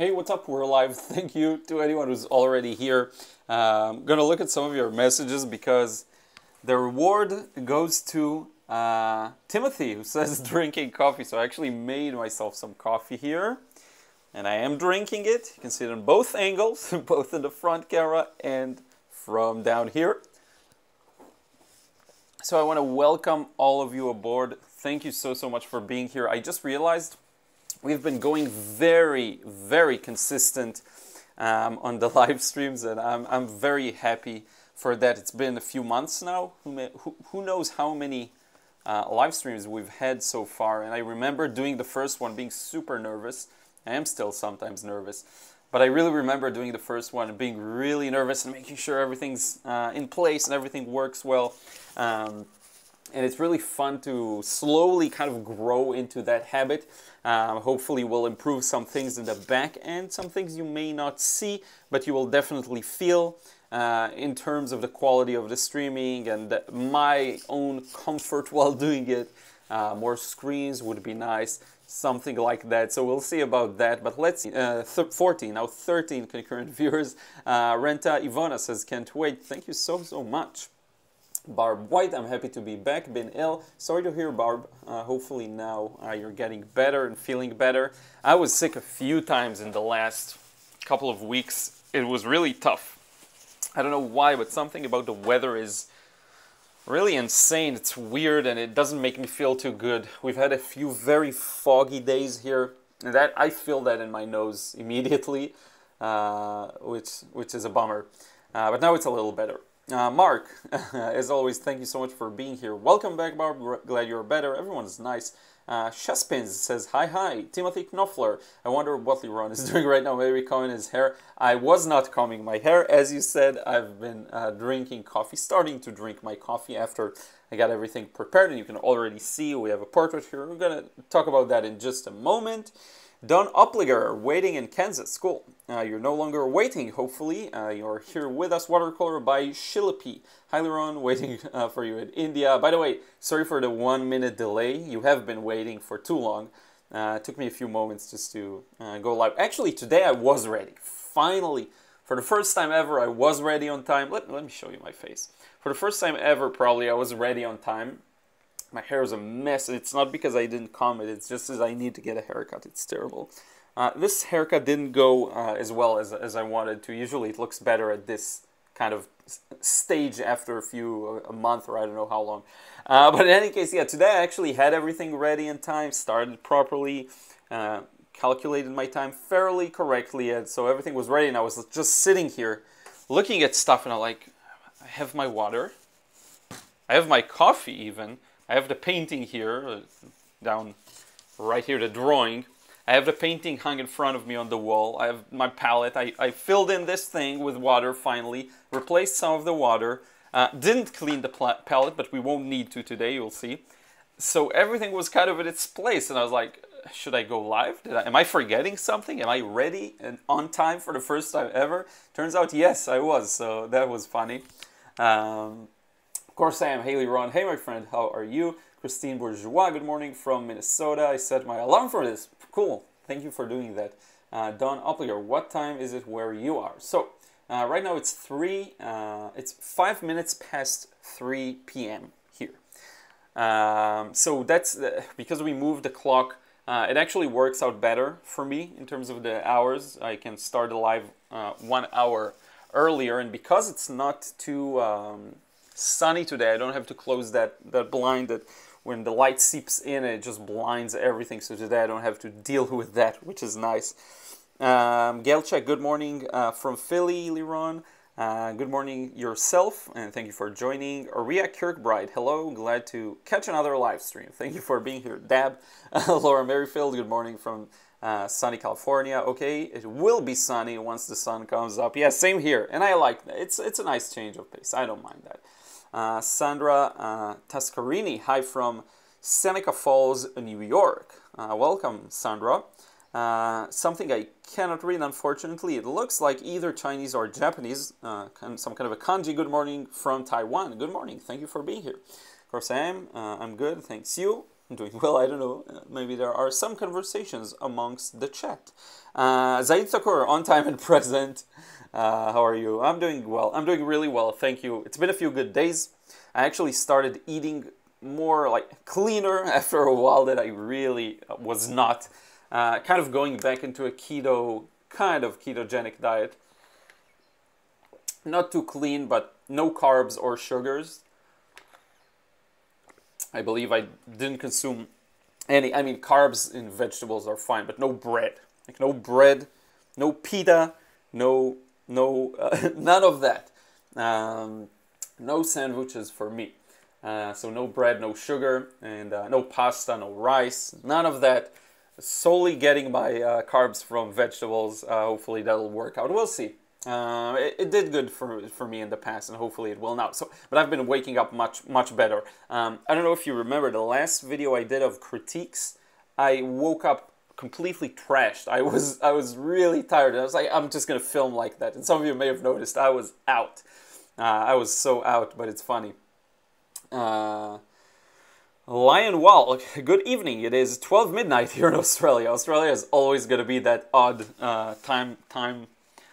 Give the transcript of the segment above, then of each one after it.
Hey, what's up? We're live. Thank you to anyone who's already here. I'm gonna look at some of your messages because the reward goes to uh, Timothy, who says drinking coffee. So I actually made myself some coffee here, and I am drinking it. You can see it in both angles, both in the front camera and from down here. So I want to welcome all of you aboard. Thank you so so much for being here. I just realized we've been going very very consistent um, on the live streams, and I'm I'm very happy for that. It's been a few months now. Who may, who, who knows how many uh, live streams we've had so far? And I remember doing the first one being super nervous. I am still sometimes nervous. But I really remember doing the first one and being really nervous and making sure everything's uh, in place and everything works well. Um, and it's really fun to slowly kind of grow into that habit. Um, hopefully, we'll improve some things in the back end, some things you may not see, but you will definitely feel uh, in terms of the quality of the streaming and my own comfort while doing it. Uh, more screens would be nice something like that. So we'll see about that. But let's see. Uh, 14, now 13 concurrent viewers. Uh, Renta Ivona says, can't wait. Thank you so, so much. Barb White, I'm happy to be back. Been ill. Sorry to hear, Barb. Uh, hopefully now uh, you're getting better and feeling better. I was sick a few times in the last couple of weeks. It was really tough. I don't know why, but something about the weather is really insane. It's weird and it doesn't make me feel too good. We've had a few very foggy days here, and that I feel that in my nose immediately, uh, which which is a bummer. Uh, but now it's a little better. Uh, Mark, as always, thank you so much for being here. Welcome back, Barb. Glad you're better. Everyone's nice. Uh, Shespins says, Hi, hi, Timothy Knopfler. I wonder what Liron is doing right now. Maybe combing his hair. I was not combing my hair. As you said, I've been uh, drinking coffee, starting to drink my coffee after I got everything prepared. And you can already see we have a portrait here. We're going to talk about that in just a moment. Don Upliger, waiting in Kansas. School. Uh, you're no longer waiting, hopefully. Uh, you're here with us. Watercolor by Shilapi. Hi, Liron, waiting uh, for you in India. By the way, sorry for the one minute delay. You have been waiting for too long. Uh, it took me a few moments just to uh, go live. Actually, today I was ready. Finally, for the first time ever, I was ready on time. Let, let me show you my face. For the first time ever, probably, I was ready on time my hair is a mess. And It's not because I didn't comb it. It's just as I need to get a haircut. It's terrible. Uh, this haircut didn't go uh, as well as, as I wanted to. Usually it looks better at this kind of stage after a few, a month or I don't know how long. Uh, but in any case, yeah, today I actually had everything ready in time, started properly, uh, calculated my time fairly correctly, and so everything was ready. And I was just sitting here looking at stuff, and I'm like, I have my water, I have my coffee even, I have the painting here, uh, down right here, the drawing. I have the painting hung in front of me on the wall. I have my palette. I, I filled in this thing with water finally, replaced some of the water. Uh, didn't clean the palette, but we won't need to today, you'll see. So everything was kind of in its place, and I was like, should I go live? I, am I forgetting something? Am I ready and on time for the first time ever? Turns out, yes, I was, so that was funny. Um, course I am Haley Ron. Hey, my friend, how are you? Christine Bourgeois, good morning from Minnesota. I set my alarm for this. Cool. Thank you for doing that. Uh, Don Upliger, what time is it where you are? So, uh, right now it's 3, uh, it's 5 minutes past 3 p.m. here. Um, so that's, the, because we moved the clock, uh, it actually works out better for me in terms of the hours. I can start live uh, one hour earlier, and because it's not too... Um, sunny today. I don't have to close that, that blind that when the light seeps in, it just blinds everything. So today I don't have to deal with that, which is nice. Um, Gail Check, good morning uh, from Philly, Liron. Uh, good morning yourself, and thank you for joining. Aria Kirkbride, hello, glad to catch another live stream. Thank you for being here. Dab, Laura Merrifield, good morning from uh, sunny California. Okay, it will be sunny once the sun comes up. Yeah, same here, and I like that. It's it's a nice change of pace. I don't mind that. Uh, Sandra uh, Tascarini, hi from Seneca Falls, New York. Uh, welcome, Sandra. Uh, something I cannot read, unfortunately. It looks like either Chinese or Japanese, uh, some kind of a kanji. Good morning from Taiwan. Good morning. Thank you for being here. Of course, I am. Uh, I'm good. Thanks you. I'm doing well. I don't know. Maybe there are some conversations amongst the chat. Zaid Thakur, on time and present. Uh, how are you? I'm doing well. I'm doing really well. Thank you. It's been a few good days. I actually started eating more like cleaner after a while that I really was not. Uh, kind of going back into a keto, kind of ketogenic diet. Not too clean, but no carbs or sugars. I believe I didn't consume any. I mean, carbs in vegetables are fine, but no bread. Like no bread, no pita, no no uh, none of that. Um, no sandwiches for me. Uh, so no bread, no sugar, and uh, no pasta, no rice, none of that. Solely getting my uh, carbs from vegetables. Uh, hopefully that'll work out. We'll see. Uh, it, it, did good for, for me in the past, and hopefully it will now. So, but I've been waking up much much better. Um, I don't know if you remember the last video I did of critiques. I woke up completely trashed. I was I was really tired. I was like, I'm just gonna film like that. And some of you may have noticed I was out. Uh, I was so out, but it's funny. Uh, Lion Wall, good evening. It is 12 midnight here in Australia. Australia is always going to be that odd uh, time time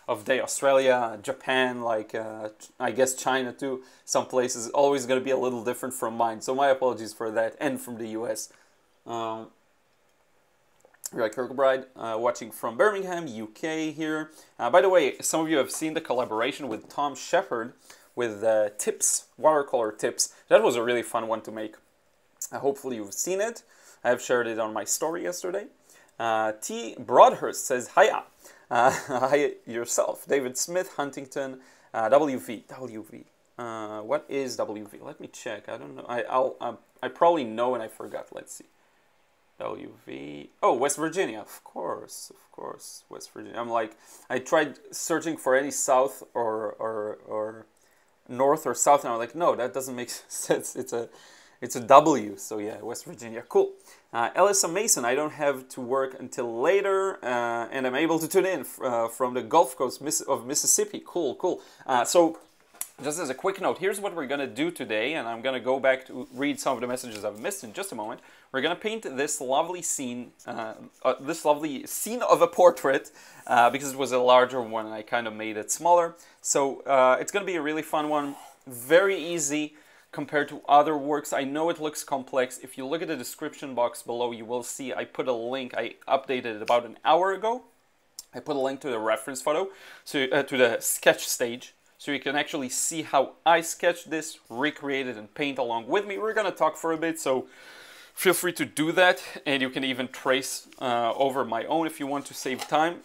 of day. Australia, Japan, like uh, I guess China too. Some places always going to be a little different from mine. So my apologies for that, and from the U.S. Um, Right, Kirkbride, uh, watching from Birmingham, UK here. Uh, by the way, some of you have seen the collaboration with Tom Shepard with uh, tips, watercolor tips. That was a really fun one to make. Uh, hopefully you've seen it. I have shared it on my story yesterday. Uh, T. Broadhurst says, Hiya. Uh, hi yourself. David Smith, Huntington, WV. WV. What is WV? Let me check. I don't know. I, I'll, I probably know and I forgot. Let's see. WV. Oh, West Virginia. Of course. Of course. West Virginia. I'm like, I tried searching for any South or, or, or north or south and I'm like no that doesn't make sense it's a it's a W so yeah West Virginia cool uh, Elisa Mason I don't have to work until later uh, and I'm able to tune in uh, from the Gulf Coast of Mississippi cool cool uh, so just as a quick note, here's what we're going to do today, and I'm going to go back to read some of the messages I've missed in just a moment. We're going to paint this lovely scene, uh, uh, this lovely scene of a portrait, uh, because it was a larger one, and I kind of made it smaller. So uh, it's going to be a really fun one, very easy compared to other works. I know it looks complex. If you look at the description box below, you will see I put a link. I updated it about an hour ago. I put a link to the reference photo, so uh, to the sketch stage so you can actually see how I sketched this, recreate it, and paint along with me. We're gonna talk for a bit, so feel free to do that, and you can even trace uh, over my own if you want to save time.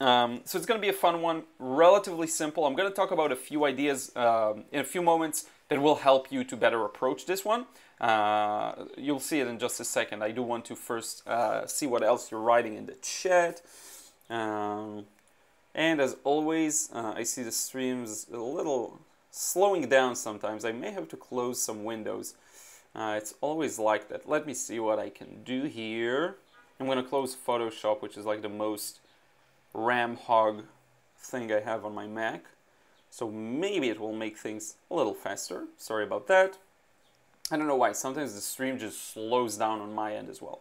Um, so it's gonna be a fun one, relatively simple. I'm gonna talk about a few ideas um, in a few moments that will help you to better approach this one. Uh, you'll see it in just a second. I do want to first uh, see what else you're writing in the chat. Um, and as always, uh, I see the streams a little slowing down sometimes. I may have to close some windows. Uh, it's always like that. Let me see what I can do here. I'm going to close Photoshop, which is like the most RAM hog thing I have on my Mac. So maybe it will make things a little faster. Sorry about that. I don't know why. Sometimes the stream just slows down on my end as well.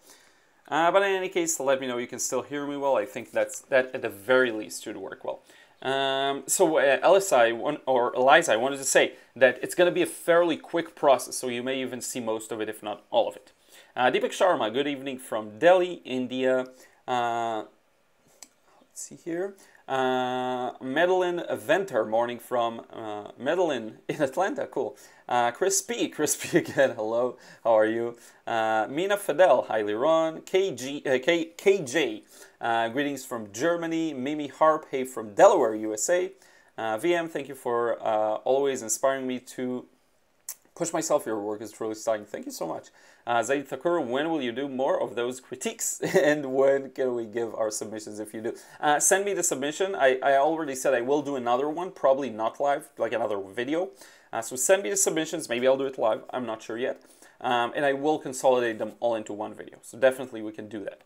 Uh, but in any case, let me know you can still hear me well. I think that's that at the very least should work well. Um, so uh, LSI or Eliza, I wanted to say that it's going to be a fairly quick process, so you may even see most of it, if not all of it. Uh, Deepak Sharma, good evening from Delhi, India. Uh, let's see here. Uh, Madeline Venter, morning from uh, Madeline in Atlanta. Cool. Uh, Crispy, Crispy again. Hello, how are you? Uh, Mina Fidel, hi Liron. KG, uh, K, KJ, uh, greetings from Germany. Mimi Harp, hey from Delaware, USA. Uh, VM, thank you for uh, always inspiring me to push myself. Your work is truly exciting. Thank you so much. Uh, Zaid Thakur, when will you do more of those critiques? and when can we give our submissions if you do? Uh, send me the submission. I, I already said I will do another one, probably not live, like another video. Uh, so send me the submissions. Maybe I'll do it live. I'm not sure yet. Um, and I will consolidate them all into one video. So definitely we can do that.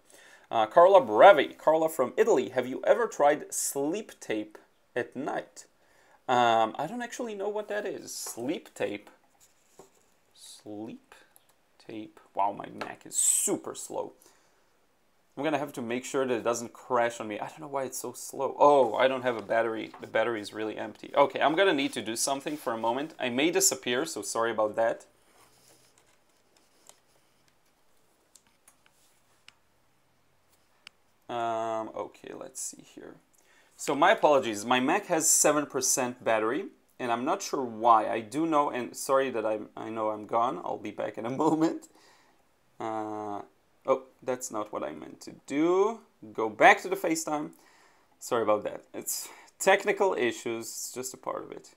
Uh, Carla Bravi, Carla from Italy. Have you ever tried sleep tape at night? Um, I don't actually know what that is. Sleep tape. Sleep tape. wow, my Mac is super slow. I'm gonna have to make sure that it doesn't crash on me. I don't know why it's so slow. Oh, I don't have a battery. The battery is really empty. Okay, I'm gonna need to do something for a moment. I may disappear, so sorry about that. Um, okay, let's see here. So my apologies. My Mac has 7% battery, and I'm not sure why. I do know, and sorry that I, I know I'm gone. I'll be back in a moment. Uh, oh, that's not what I meant to do. Go back to the FaceTime. Sorry about that. It's technical issues. It's just a part of it.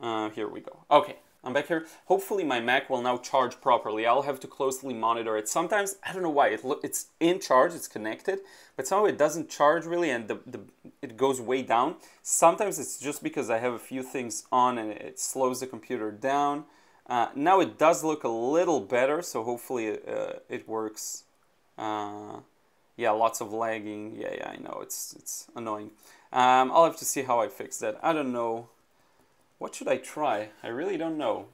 Uh, here we go. Okay, I'm back here. Hopefully my Mac will now charge properly. I'll have to closely monitor it. Sometimes, I don't know why, it it's in charge, it's connected, but somehow it doesn't charge really and the, the, it goes way down. Sometimes it's just because I have a few things on and it slows the computer down. Uh, now it does look a little better, so hopefully uh, it works. Uh, yeah, lots of lagging. Yeah, yeah, I know, it's, it's annoying. Um, I'll have to see how I fix that. I don't know what should I try? I really don't know.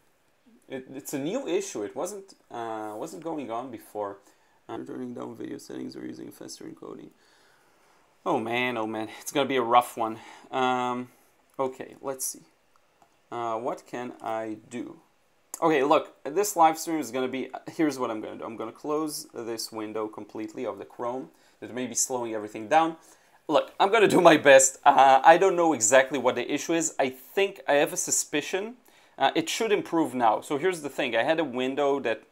It, it's a new issue. It wasn't uh, wasn't going on before. I'm turning down video settings or using faster encoding. Oh man, oh man, it's gonna be a rough one. Um, okay, let's see. Uh, what can I do? Okay, look, this live stream is gonna be. Here's what I'm gonna do. I'm gonna close this window completely of the Chrome. That may be slowing everything down look, I'm gonna do my best. Uh, I don't know exactly what the issue is. I think I have a suspicion. Uh, it should improve now. So here's the thing. I had a window that,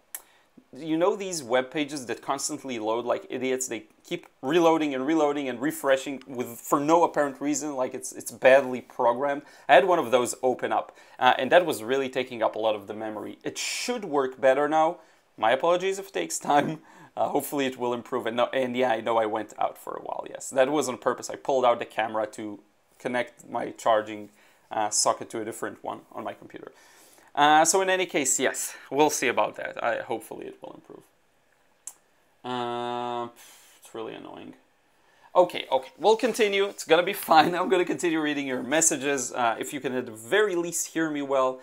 you know these web pages that constantly load like idiots? They keep reloading and reloading and refreshing with for no apparent reason, like it's, it's badly programmed. I had one of those open up, uh, and that was really taking up a lot of the memory. It should work better now. My apologies if it takes time. Uh, hopefully it will improve. And, no, and yeah, I know I went out for a while, yes. That was on purpose. I pulled out the camera to connect my charging uh, socket to a different one on my computer. Uh, so in any case, yes, we'll see about that. I, hopefully it will improve. Uh, it's really annoying. Okay, okay, we'll continue. It's gonna be fine. I'm gonna continue reading your messages. Uh, if you can at the very least hear me well,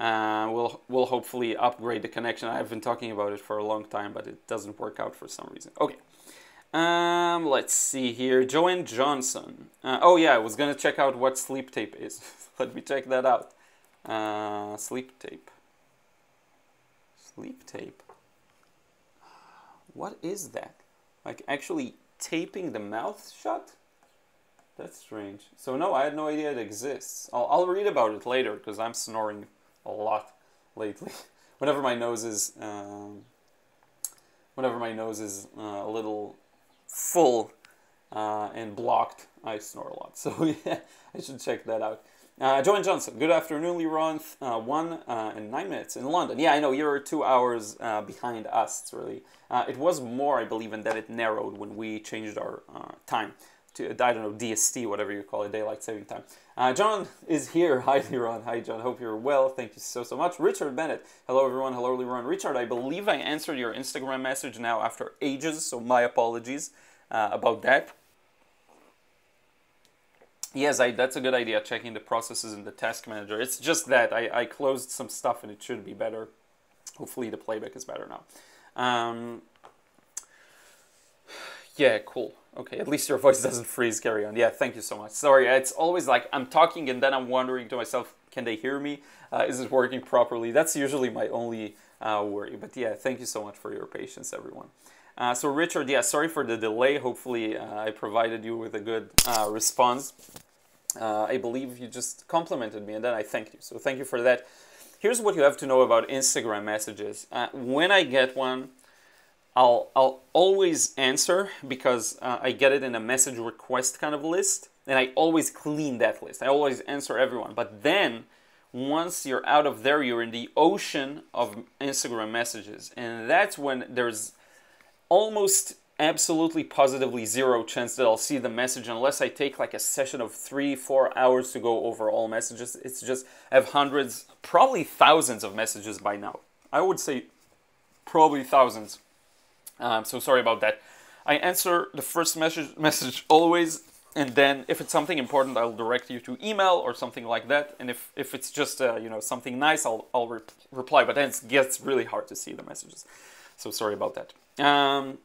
uh, we'll, we'll hopefully upgrade the connection. I've been talking about it for a long time, but it doesn't work out for some reason. Okay. Um, let's see here. Joanne Johnson. Uh, oh yeah, I was gonna check out what sleep tape is. Let me check that out. Uh, sleep tape. Sleep tape. What is that? Like actually taping the mouth shut? That's strange. So no, I had no idea it exists. I'll, I'll read about it later because I'm snoring a lot lately. whenever my nose is, um, whenever my nose is uh, a little full uh, and blocked, I snore a lot. So yeah, I should check that out. Uh, Joanne Johnson, good afternoon, Liron. Uh, one uh, and nine minutes in London. Yeah, I know you're two hours uh, behind us. It's really, uh, it was more, I believe, and that it narrowed when we changed our uh, time to I don't know DST, whatever you call it, daylight saving time. Uh, John is here. Hi, Liron. Hi, John. Hope you're well. Thank you so so much. Richard Bennett. Hello, everyone. Hello, Liron. Richard, I believe I answered your Instagram message now after ages, so my apologies about that. Yes, I, that's a good idea. Checking the processes in the task manager. It's just that I, I closed some stuff and it should be better. Hopefully, the playback is better now. Um, yeah, cool. Okay, at least your voice doesn't freeze. Carry on. Yeah, thank you so much. Sorry, it's always like I'm talking and then I'm wondering to myself, can they hear me? Uh, is it working properly? That's usually my only uh, worry. But yeah, thank you so much for your patience, everyone. Uh, so Richard, yeah, sorry for the delay. Hopefully uh, I provided you with a good uh, response. Uh, I believe you just complimented me and then I thank you. So thank you for that. Here's what you have to know about Instagram messages. when I get one, I'll, I'll always answer because uh, I get it in a message request kind of list and I always clean that list. I always answer everyone. But then once you're out of there, you're in the ocean of Instagram messages. And that's when there's almost absolutely positively zero chance that I'll see the message unless I take like a session of three, four hours to go over all messages. It's just, I have hundreds, probably thousands of messages by now. I would say probably thousands. Um, so sorry about that. I answer the first message, message always, and then if it's something important, I'll direct you to email or something like that. And if, if it's just uh, you know something nice, I'll, I'll re reply. But then it gets really hard to see the messages. So sorry about that. Um,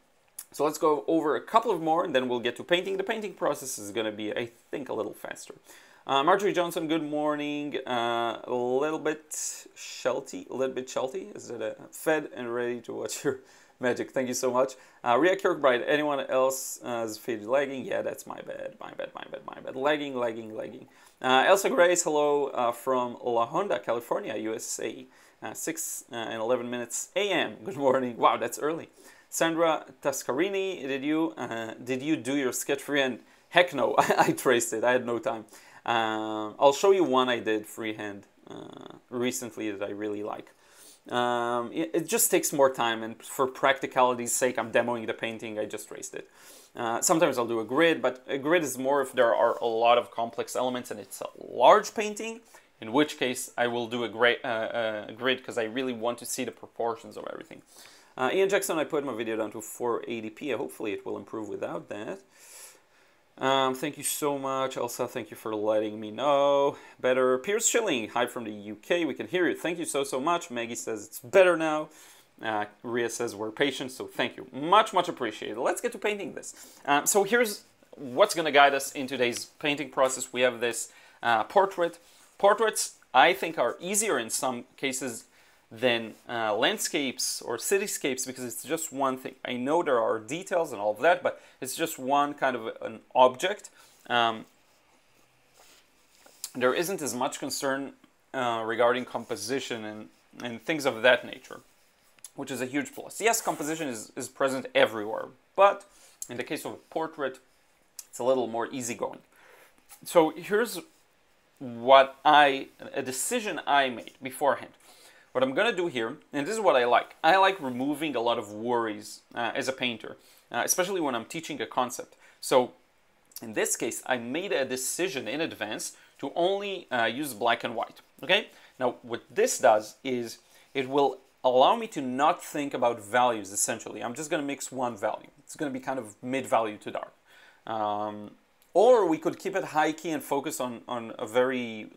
so let's go over a couple of more and then we'll get to painting. The painting process is going to be, I think, a little faster. Uh, Marjorie Johnson, good morning. Uh, a little bit shelty, a little bit shelty. Is it a fed and ready to watch your magic? Thank you so much. Uh, Ria Kirkbride, anyone else uh, is feed lagging? Yeah, that's my bad, my bad, my bad, my bad. Lagging, lagging, lagging. Uh, Elsa Grace, hello uh, from La Honda, California, USA. Uh, 6 uh, and 11 minutes a.m. Good morning. Wow, that's early. Sandra Tascarini, did you uh, did you do your sketch freehand? Heck no, I traced it. I had no time. Uh, I'll show you one I did freehand uh, recently that I really like. Um, it, it, just takes more time, and for practicality's sake, I'm demoing the painting. I just traced it. Sometimes I'll do a grid, but a grid is more if there are a lot of complex elements and it's a large painting, in which case I will do a, great, uh, a grid because I really want to see the proportions of everything. Uh, Ian Jackson, I put my video down to 480p. Hopefully it will improve without that. Um, thank you so much. Elsa, thank you for letting me know. Better. Pierce Schilling, hi from the UK. We can hear you. Thank you so, so much. Maggie says it's better now. Uh, Ria says we're patient, so thank you. Much, much appreciated. Let's get to painting this. Um, so here's what's going to guide us in today's painting process. We have this uh, portrait. Portraits, I think, are easier in some cases than uh, landscapes or cityscapes because it's just one thing. I know there are details and all of that, but it's just one kind of an object. Um, there isn't as much concern uh, regarding composition and, and things of that nature, which is a huge plus. Yes, composition is, is present everywhere, but in the case of a portrait, it's a little more easygoing. So here's what I, a decision I made beforehand. What I'm to do here, and this is what I like, I like removing a lot of worries uh, as a painter, uh, especially when I'm teaching a concept. So in this case, I made a decision in advance to only uh, use black and white. Okay. Now what this does is it will allow me to not think about values essentially. I'm just to mix one value. It's to be kind of mid-value to dark. Um, or we could keep it high key and focus on, on a very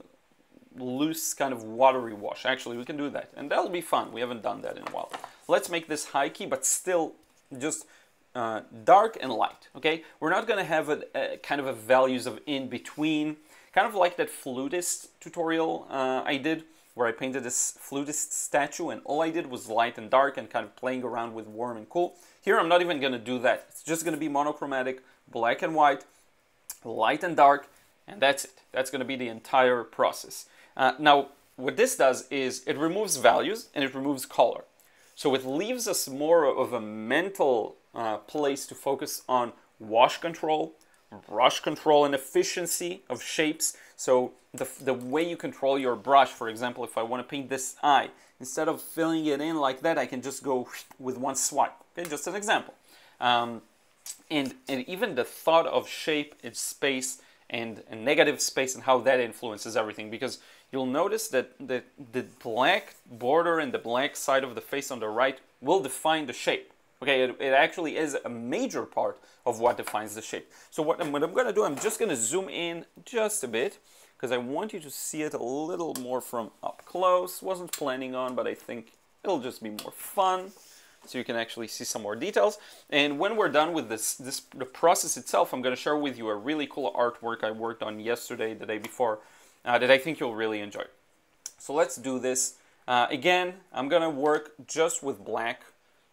loose kind of watery wash. Actually, we can do that. And that'll be fun. We haven't done that in a while. Let's make this high key, but still just uh, dark and light, okay? We're not gonna have a, a, kind of a values of in between, kind of like that flutist tutorial uh, I did, where I painted this flutist statue and all I did was light and dark and kind of playing around with warm and cool. Here I'm not even gonna do that. It's just gonna be monochromatic, black and white, light and dark, and that's it. That's gonna be the entire process. Uh, now, what this does is it removes values and it removes color. So it leaves us more of a mental uh, place to focus on wash control, brush control, and efficiency of shapes. So the, the way you control your brush, for example, if I want to paint this eye, instead of filling it in like that, I can just go with one swipe. Okay, just an example. Um, and, and even the thought of shape and space and, and negative space and how that influences everything because you'll notice that the, the black border and the black side of the face on the right will define the shape. Okay, it, it actually is a major part of what defines the shape. So what I'm, what I'm gonna do, I'm just gonna zoom in just a bit because I want you to see it a little more from up close. Wasn't planning on, but I think it'll just be more fun so you can actually see some more details. And when we're done with this, this the process itself, I'm going to share with you a really cool artwork I worked on yesterday, the day before, uh, that I think you'll really enjoy. So let's do this. Uh, again, I'm going to work just with black.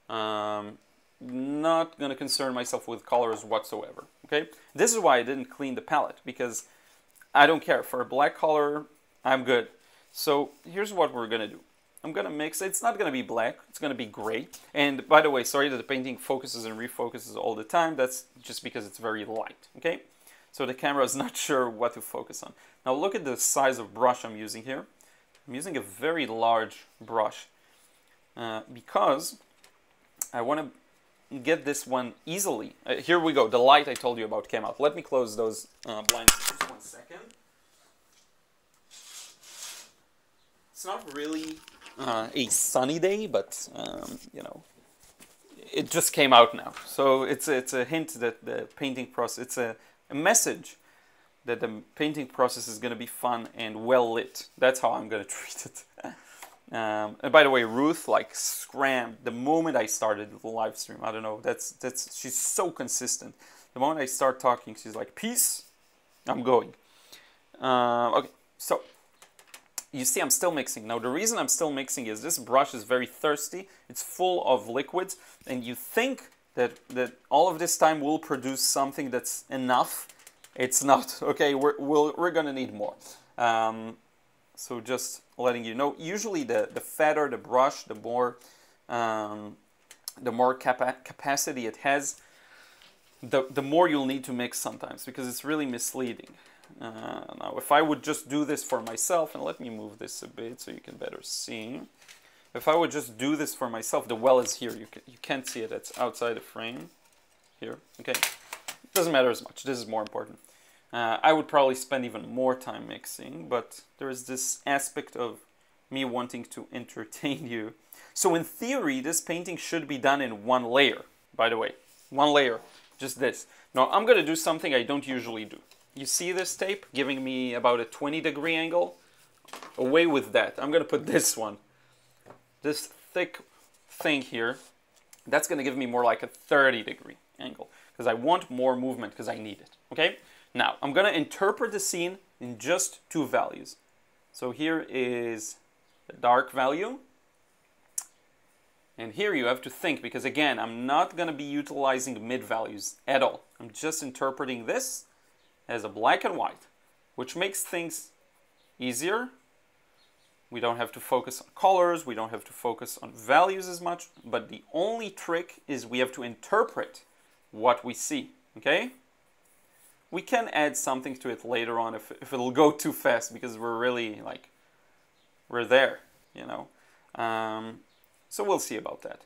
Um, not going to concern myself with colors whatsoever. Okay, This is why I didn't clean the palette, because I don't care. For a black color, I'm good. So here's what we're going to do. I'm to mix. It's not to be black. It's to be gray. And by the way, sorry that the painting focuses and refocuses all the time. That's just because it's very light. Okay, So the camera is not sure what to focus on. Now look at the size of brush I'm using here. I'm using a very large brush uh, because I want to get this one easily. Uh, here we go, the light I told you about came out. Let me close those uh, blinds just one second. It's not really uh, a sunny day, but um, you know, it just came out now. So it's, it's a hint that the painting process, it's a, a message that the painting process is going to be fun and well lit. That's how I'm going to treat it. Um, and by the way, Ruth like scrammed the moment I started the live stream. I don't know. That's that's she's so consistent. The moment I start talking, she's like, "Peace, I'm going." Uh, okay, so you see, I'm still mixing. Now, the reason I'm still mixing is this brush is very thirsty. It's full of liquids, and you think that that all of this time will produce something that's enough. It's not. Okay, we're we'll, we're gonna need more. Um, so just letting you know, usually the, the fatter the brush, the more, um, the more capa capacity it has, the, the more you'll need to mix sometimes because it's really misleading. Uh, now, if I would just do this for myself, and let me move this a bit so you can better see. If I would just do this for myself, the well is here. You, can, you can't see it. It's outside the frame. Here. Okay. It doesn't matter as much. This is more important. Uh, I would probably spend even more time mixing, but there is this aspect of me wanting to entertain you. So in theory, this painting should be done in one layer, by the way. One layer, just this. Now I'm going to do something I don't usually do. You see this tape giving me about a 20 degree angle? Away with that. I'm going to put this one. This thick thing here, that's going to give me more like a 30 degree angle because I want more movement because I need it. Okay? Now, I'm going to interpret the scene in just two values. So here is the dark value. And here you have to think, because again, I'm not going to be utilizing mid values at all. I'm just interpreting this as a black and white, which makes things easier. We don't have to focus on colors, we don't have to focus on values as much, but the only trick is we have to interpret what we see, okay? we can add something to it later on if, if it'll go too fast because we're really like we're there you know um, so we'll see about that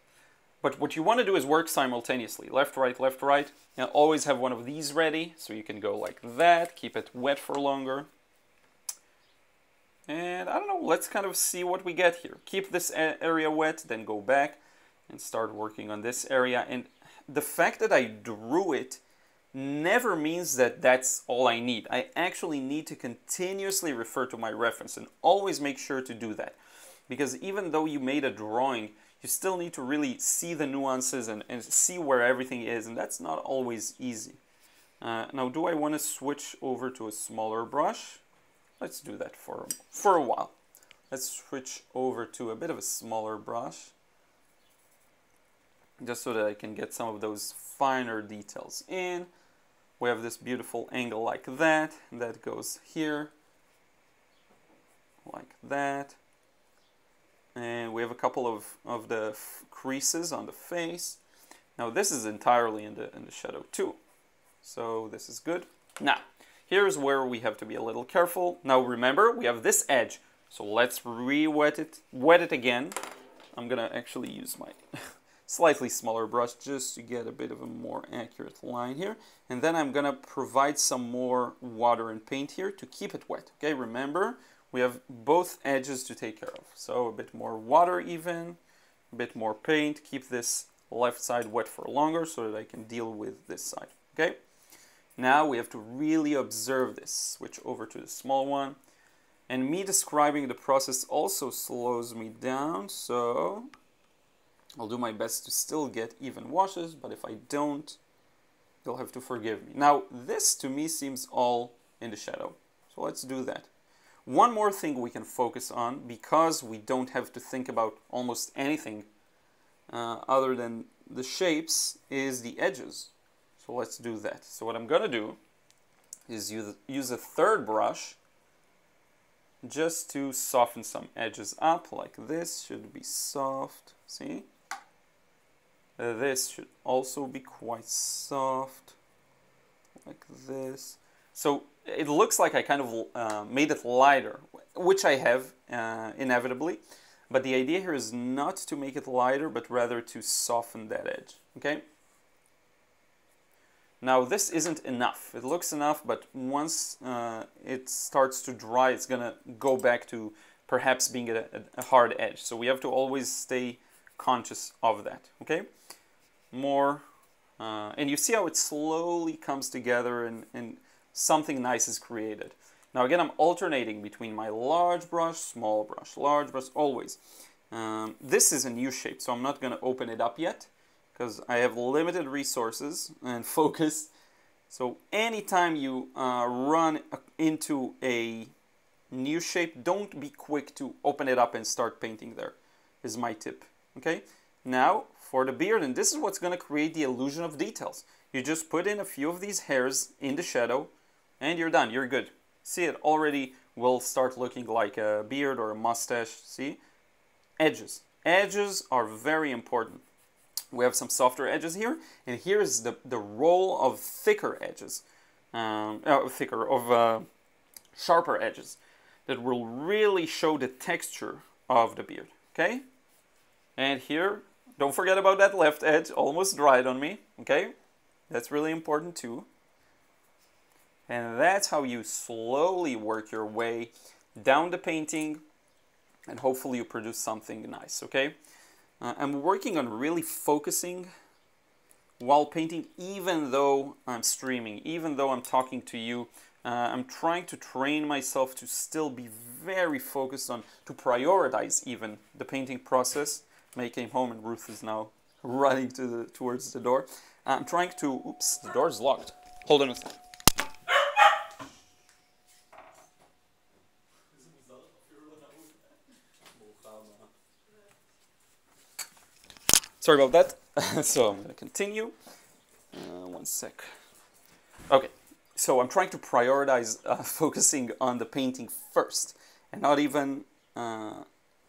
but what you want to do is work simultaneously left right left right and always have one of these ready so you can go like that keep it wet for longer and I don't know let's kind of see what we get here keep this area wet then go back and start working on this area and the fact that I drew it never means that that's all I need. I actually need to continuously refer to my reference and always make sure to do that. Because even though you made a drawing, you still need to really see the nuances and, and see where everything is, and that's not always easy. Uh, now, do I want to switch over to a smaller brush? Let's do that for, for a while. Let's switch over to a bit of a smaller brush just so that I can get some of those finer details in we have this beautiful angle like that that goes here like that and we have a couple of, of the creases on the face. Now this is entirely in the, in the shadow too. So this is good. Now here's where we have to be a little careful. Now remember we have this edge. So let's re-wet it wet it again. I'm gonna actually use my slightly smaller brush just to get a bit of a more accurate line here. And then I'm gonna provide some more water and paint here to keep it wet. Okay, remember, we have both edges to take care of. So a bit more water even, a bit more paint, keep this left side wet for longer so that I can deal with this side, okay? Now we have to really observe this. Switch over to the small one. And me describing the process also slows me down, so I'll do my best to still get even washes, but if I don't, you'll have to forgive me. Now, this to me seems all in the shadow. So let's do that. One more thing we can focus on, because we don't have to think about almost anything uh, other than the shapes, is the edges. So let's do that. So what I'm going to do is use, use a third brush just to soften some edges up like this should be soft see uh, this should also be quite soft, like this. So it looks like I kind of uh, made it lighter, which I have uh, inevitably. But the idea here is not to make it lighter, but rather to soften that edge, okay? Now this isn't enough. It looks enough, but once uh, it starts to dry, it's gonna go back to perhaps being a, a hard edge. So we have to always stay conscious of that, okay? More, uh, and you see how it slowly comes together and, and something nice is created. Now again, I'm alternating between my large brush, small brush, large brush, always. Um, this is a new shape, so I'm not going to open it up yet because I have limited resources and focus. So anytime you uh, run into a new shape, don't be quick to open it up and start painting there, is my tip. Okay, now for the beard, and this is what's going to create the illusion of details. You just put in a few of these hairs in the shadow and you're done, you're good. See, it already will start looking like a beard or a mustache, see? Edges. Edges are very important. We have some softer edges here, and here's the, the role of thicker edges, um, uh, thicker, of uh, sharper edges that will really show the texture of the beard, okay? And here, don't forget about that left edge, almost dried on me, okay? That's really important too. And that's how you slowly work your way down the painting and hopefully you produce something nice, okay? Uh, I'm working on really focusing while painting even though I'm streaming, even though I'm talking to you. Uh, I'm trying to train myself to still be very focused on, to prioritize even the painting process. May came home and Ruth is now running to the, towards the door. I'm trying to, oops, the door is locked. Hold on a second. Sorry about that. so I'm going to continue. Uh, one sec. Okay, so I'm trying to prioritize uh, focusing on the painting first, and not even uh,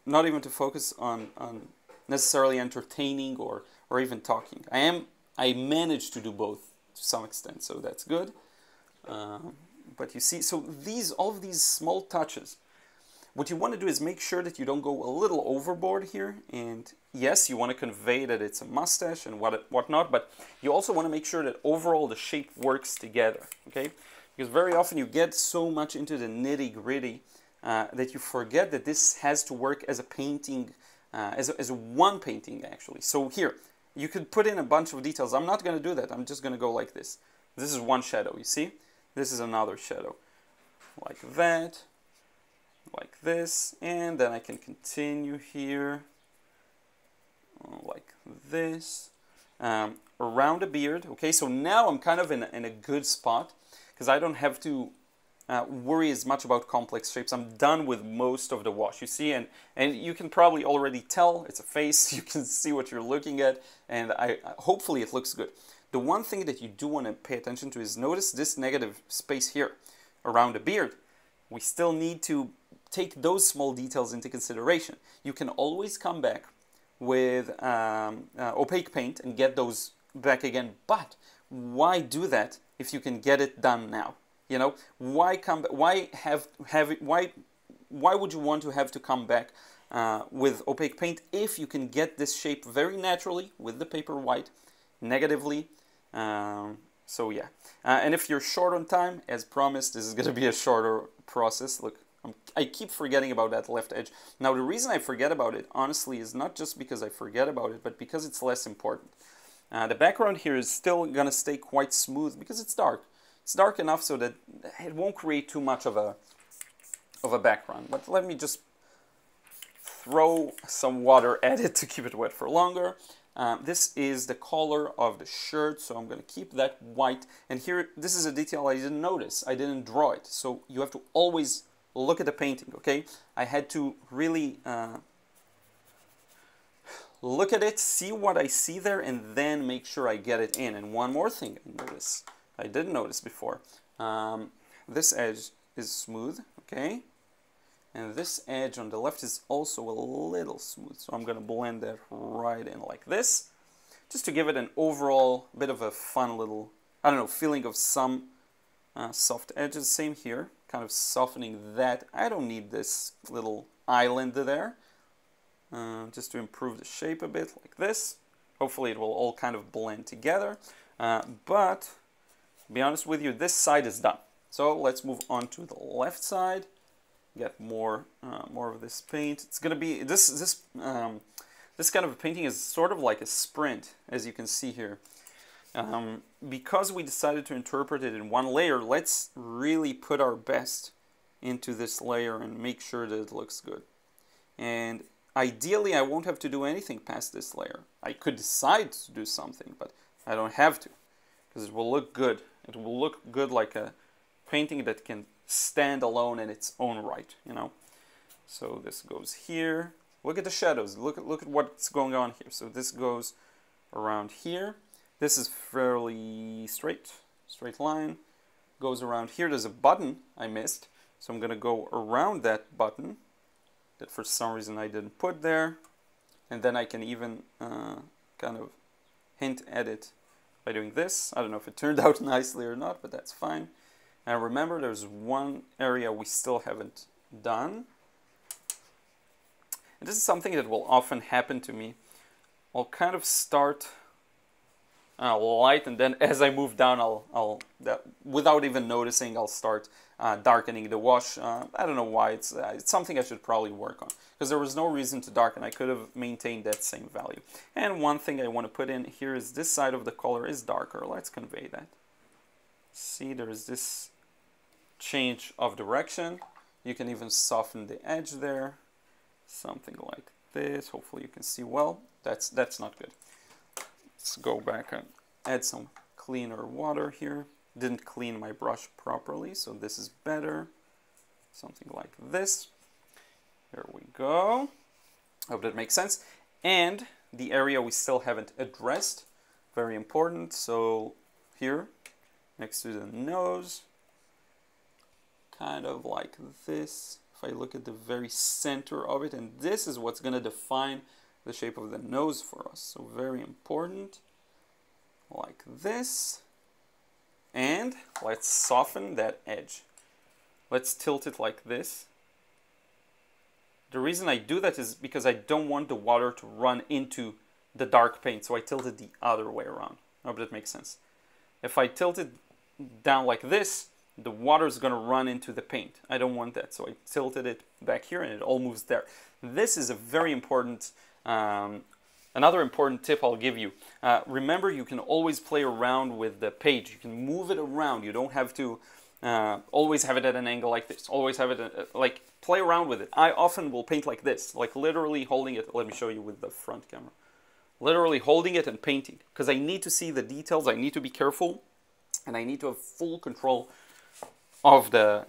not even to focus on on necessarily entertaining or or even talking. I am I managed to do both to some extent, so that's good. Um, but you see, so these all of these small touches, what you want to do is make sure that you don't go a little overboard here. And yes, you want to convey that it's a mustache and what whatnot, but you also want to make sure that overall the shape works together. Okay, because very often you get so much into the nitty gritty uh, that you forget that this has to work as a painting, uh, as, a, as a one painting actually. So here, you could put in a bunch of details. I'm not going to do that. I'm just going to go like this. This is one shadow, you see? This is another shadow. Like that, like this, and then I can continue here, uh, like this, um, around the beard. Okay, so now I'm kind of in a, in a good spot because I don't have to uh, worry as much about complex shapes. I'm done with most of the wash, you see, and, and you can probably already tell it's a face, you can see what you're looking at, and I hopefully it looks good. The one thing that you do want to pay attention to is notice this negative space here around the beard. We still need to take those small details into consideration. You can always come back with um, uh, opaque paint and get those back again, but why do that if you can get it done now? You know, why come? Why have have it? Why why would you want to have to come back uh, with opaque paint if you can get this shape very naturally with the paper white, negatively? Um, so yeah, uh, and if you're short on time, as promised, this is going to be a shorter process. Look, i keep forgetting about that left edge. Now the reason I forget about it, honestly, is not just because I forget about it, but because it's less important. Uh, the background here is still going to stay quite smooth because it's dark. It's dark enough so that it won't create too much of a of a background. But let me just throw some water at it to keep it wet for longer. Um, this is the color of the shirt, so I'm going to keep that white. And here, this is a detail I didn't notice. I didn't draw it. So you have to always look at the painting, okay? I had to really uh, look at it, see what I see there, and then make sure I get it in. And one more thing I notice. I didn't notice before. Um, this edge is smooth, okay? And this edge on the left is also a little smooth. So I'm to blend that right in like this. Just to give it an overall bit of a fun little, I don't know, feeling of some uh, soft edges. Same here, kind of softening that. I don't need this little island there. Uh, just to improve the shape a bit like this. Hopefully it will all kind of blend together. Uh, but be honest with you, this side is done. So let's move on to the left side. Get more uh, more of this paint. It's gonna be this this um, this kind of painting is sort of like a sprint, as you can see here. Um, because we decided to interpret it in one layer, let's really put our best into this layer and make sure that it looks good. And ideally, I won't have to do anything past this layer. I could decide to do something, but I don't have to because it will look good. It will look good like a painting that can stand alone in its own right, you know. So this goes here. Look at the shadows. Look at look at what's going on here. So this goes around here. This is fairly straight, straight line. Goes around here. There's a button I missed. So I'm going to go around that button that for some reason I didn't put there. And then I can even uh, kind of hint at it by doing this. I don't know if it turned out nicely or not, but that's fine. And remember, there's one area we still haven't done. And this is something that will often happen to me. I'll kind of start uh, light, and then as I move down, I'll, I'll that, without even noticing, I'll start uh, darkening the wash. Uh, I don't know why. It's, uh, it's something I should probably work on because there was no reason to darken. I could have maintained that same value. And one thing I want to put in here is this side of the color is darker. Let's convey that. See, there's this change of direction. You can even soften the edge there. Something like this. Hopefully you can see well. That's, that's not good. Let's go back and add some cleaner water here. Didn't clean my brush properly, so this is better. Something like this. There we go. Hope that makes sense. And the area we still haven't addressed, very important. So here, next to the nose, kind of like this. If I look at the very center of it, and this is what's going to define the shape of the nose for us. So very important, like this. And let's soften that edge. Let's tilt it like this. The reason I do that is because I don't want the water to run into the dark paint, so I tilt it the other way around. I hope that makes sense. If I tilt it down like this, the water is going to run into the paint. I don't want that, so I tilted it back here and it all moves there. This is a very important um, another important tip I'll give you. Uh, remember, you can always play around with the page. You can move it around. You don't have to uh, always have it at an angle like this. Always have it, uh, like, play around with it. I often will paint like this, like literally holding it. Let me show you with the front camera. Literally holding it and painting. Because I need to see the details. I need to be careful. And I need to have full control of the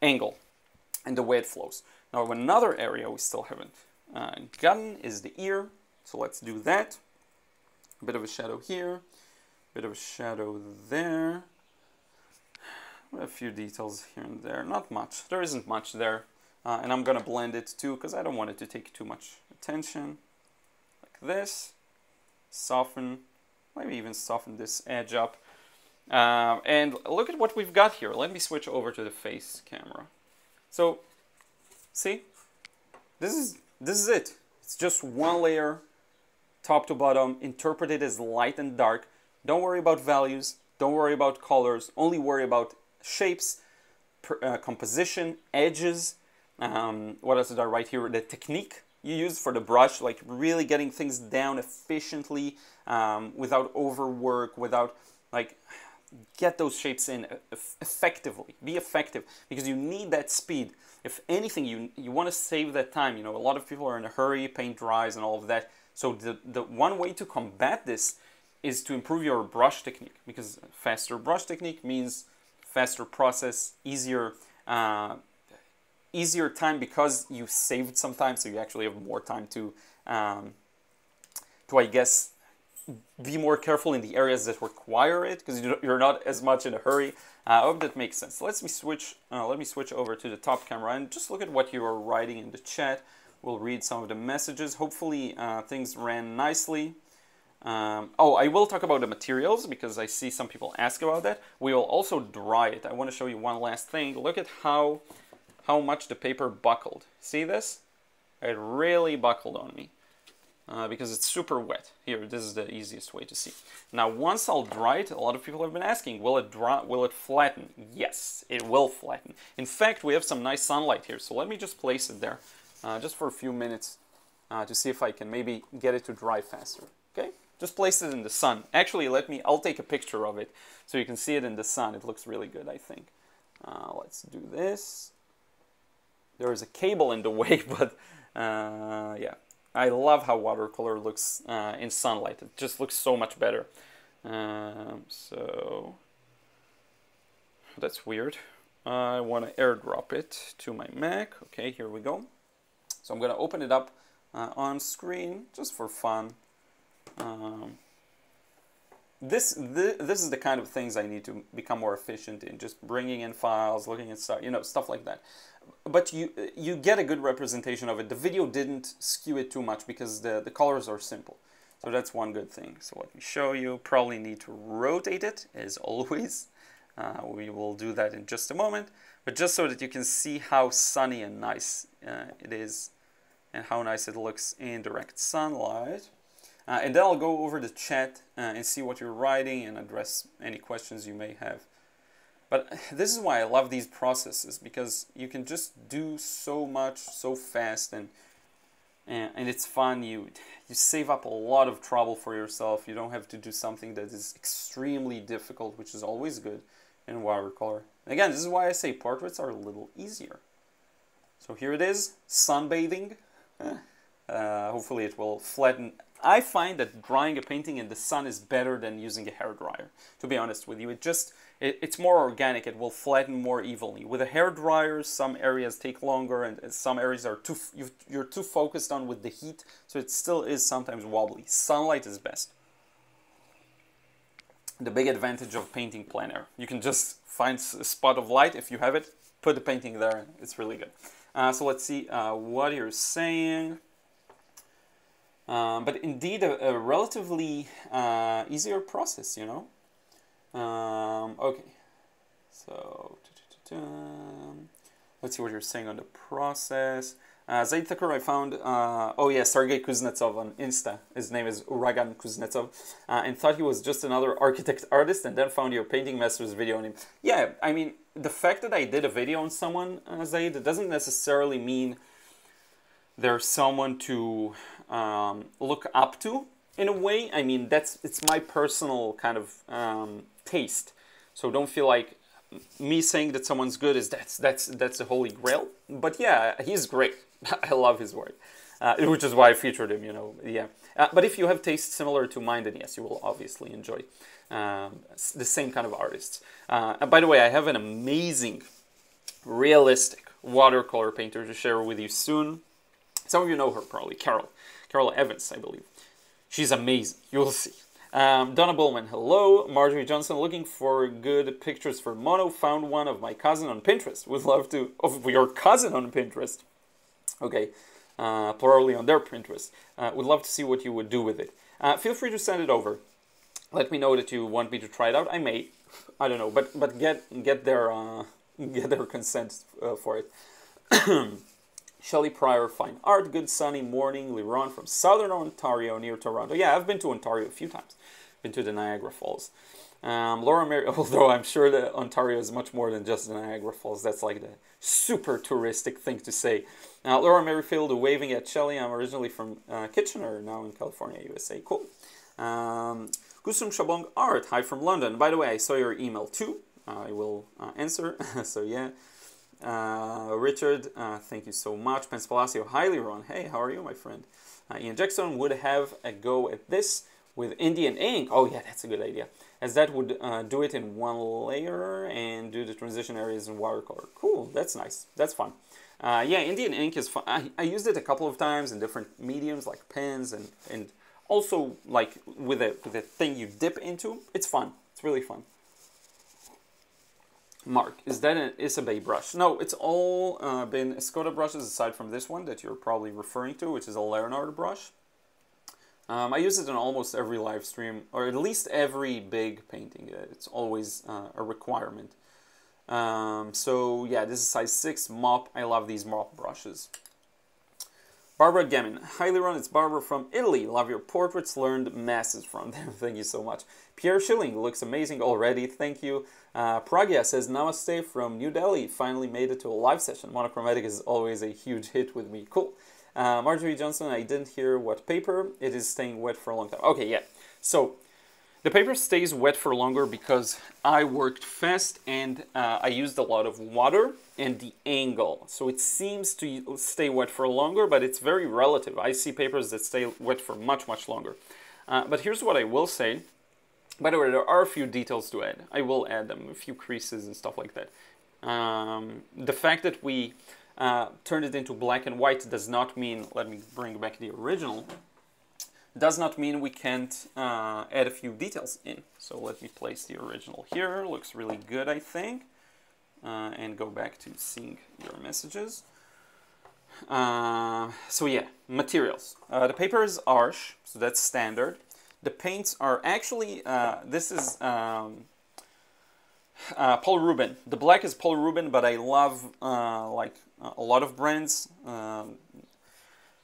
angle and the way it flows. Now, another area we still haven't uh, gun is the ear, so let's do that. A bit of a shadow here, a bit of a shadow there. A few details here and there, not much. There isn't much there. Uh, and I'm gonna blend it too because I don't want it to take too much attention. Like this. Soften, maybe even soften this edge up. Uh, and look at what we've got here. Let me switch over to the face camera. So, see? This is this is it. It's just one layer, top to bottom, interpreted as light and dark. Don't worry about values, don't worry about colors, only worry about shapes, uh, composition, edges. Um, what else did I write here? The technique you use for the brush, like really getting things down efficiently um, without overwork, without like get those shapes in effectively. Be effective because you need that speed if anything, you, you want to save that time. You know, a lot of people are in a hurry, paint dries and all of that. So the, the one way to combat this is to improve your brush technique because faster brush technique means faster process, easier, uh, easier time because you saved some time, so you actually have more time to, um, to I guess, be more careful in the areas that require it because you're not as much in a hurry. Uh, I hope that makes sense. Let's me switch. Uh, let me switch over to the top camera and just look at what you are writing in the chat. We'll read some of the messages. Hopefully uh, things ran nicely. Um, oh, I will talk about the materials because I see some people ask about that. We will also dry it. I want to show you one last thing. Look at how how much the paper buckled. See this? It really buckled on me uh, because it's super wet. Here, this is the easiest way to see. Now, once I'll dry it, a lot of people have been asking, will it dry, will it flatten? Yes, it will flatten. In fact, we have some nice sunlight here, so let me just place it there, uh, just for a few minutes, uh, to see if I can maybe get it to dry faster, okay? Just place it in the sun. Actually, let me, I'll take a picture of it, so you can see it in the sun. It looks really good, I think. Uh, let's do this. there is a cable in the way, but uh, yeah. I love how watercolor looks uh, in sunlight. It just looks so much better. Um, so that's weird. I want to airdrop it to my Mac. Okay, here we go. So I'm going to open it up uh, on screen just for fun. Um, this, this this is the kind of things I need to become more efficient in, just bringing in files, looking at stuff, you know, stuff like that. But you you get a good representation of it. The video didn't skew it too much because the, the colors are simple. So that's one good thing. So let me show you. Probably need to rotate it as always. Uh, we will do that in just a moment. But just so that you can see how sunny and nice uh, it is and how nice it looks in direct sunlight. Uh, and then I'll go over the chat uh, and see what you're writing and address any questions you may have. But this is why I love these processes because you can just do so much so fast and and, and it's fun. You you save up a lot of trouble for yourself. You don't have to do something that is extremely difficult, which is always good in watercolor. again, this is why I say portraits are a little easier. So here it is, sunbathing. Uh, hopefully it will flatten. I find that drying a painting in the sun is better than using a hair dryer. To be honest with you, it just it, it's more organic. It will flatten more evenly. With a hair dryer, some areas take longer, and some areas are too you're too focused on with the heat, so it still is sometimes wobbly. Sunlight is best. The big advantage of painting plein air, you can just find a spot of light if you have it, put the painting there, it's really good. Uh, so let's see uh, what you're saying. Um, but indeed, a, a relatively uh, easier process, you know. Um, okay, so let's see what you're saying on the process. Uh, Zaid Thakur, I found, uh, oh yeah, Sergei Kuznetsov on Insta. His name is Uragan Kuznetsov, uh, and thought he was just another architect artist, and then found your painting masters video on him. Yeah, I mean, the fact that I did a video on someone, uh, Zaid, doesn't necessarily mean there's someone to um, look up to in a way. I mean, that's it's my personal kind of um, taste. So don't feel like me saying that someone's good is that's that's that's the holy grail. But yeah, he's great. I love his work, uh, which is why I featured him. You know, yeah. Uh, but if you have tastes similar to mine, then yes, you will obviously enjoy um, the same kind of artists. Uh, by the way, I have an amazing, realistic watercolor painter to share with you soon. Some of you know her probably, Carol. Carol Evans, I believe. She's amazing. You'll see. Um, Donna Bullman, hello. Marjorie Johnson, looking for good pictures for mono. Found one of my cousin on Pinterest. Would love to, of your cousin on Pinterest. Okay, uh, plurally on their Pinterest. Uh, would love to see what you would do with it. Uh, feel free to send it over. Let me know that you want me to try it out. I may, I don't know, but but get get their uh, get their consent uh, for it. Shelley Pryor, fine art, good sunny morning. Liron from southern Ontario near Toronto. Yeah, I've been to Ontario a few times. Been to the Niagara Falls. Um, Laura Mary, although I'm sure that Ontario is much more than just the Niagara Falls. That's like the super touristic thing to say. Now, Laura Merrifield waving at Shelley. I'm originally from uh, Kitchener, now in California, USA. Cool. Um, Kusum Shabong Art, hi from London. By the way, I saw your email too. Uh, I will uh, answer. so yeah. Uh, Richard, uh, thank you so much. Pence Palacio, hi Liron. Hey, how are you, my friend? Uh, Ian Jackson would have a go at this with Indian ink. Oh yeah, that's a good idea. As that would uh, do it in one layer and do the transition areas in watercolor. Cool, that's nice. That's fun. Uh, yeah, Indian ink is fun. I, I used it a couple of times in different mediums like pens and, and also like with a, with a thing you dip into. It's fun. It's really fun. Mark, is that an Isabey brush? No, it's all uh, been Escoda brushes aside from this one that you're probably referring to, which is a Leonard brush. Um, I use it in almost every live stream, or at least every big painting. Uh, it's always uh, a requirement. Um, so yeah, this is size 6 mop. I love these mop brushes. Barbara Gammon. Hi Liron, it's Barbara from Italy. Love your portraits, learned masses from them. Thank you so much. Pierre Schilling looks amazing already. Thank you. Uh, Pragya says, Namaste from New Delhi. Finally made it to a live session. Monochromatic is always a huge hit with me. Cool. Uh, Marjorie Johnson, I didn't hear what paper. It is staying wet for a long time. Okay, yeah. So The paper stays wet for longer because I worked fast and uh, I used a lot of water and the angle. So it seems to stay wet for longer, but it's very relative. I see papers that stay wet for much, much longer. Uh, but here's what I will say. By the way, there are a few details to add. I will add them, a few creases and stuff like that. Um, the fact that we uh, turned it into black and white does not mean, let me bring back the original, does not mean we can't uh, add a few details in. So let me place the original here. Looks really good, I think. Uh, and go back to seeing your messages. Uh, so yeah, materials. Uh, the paper is Arches, so that's standard. The paints are actually, uh, this is um, uh, Paul Rubens. The black is Paul Rubens, but I love like a lot of brands. Um,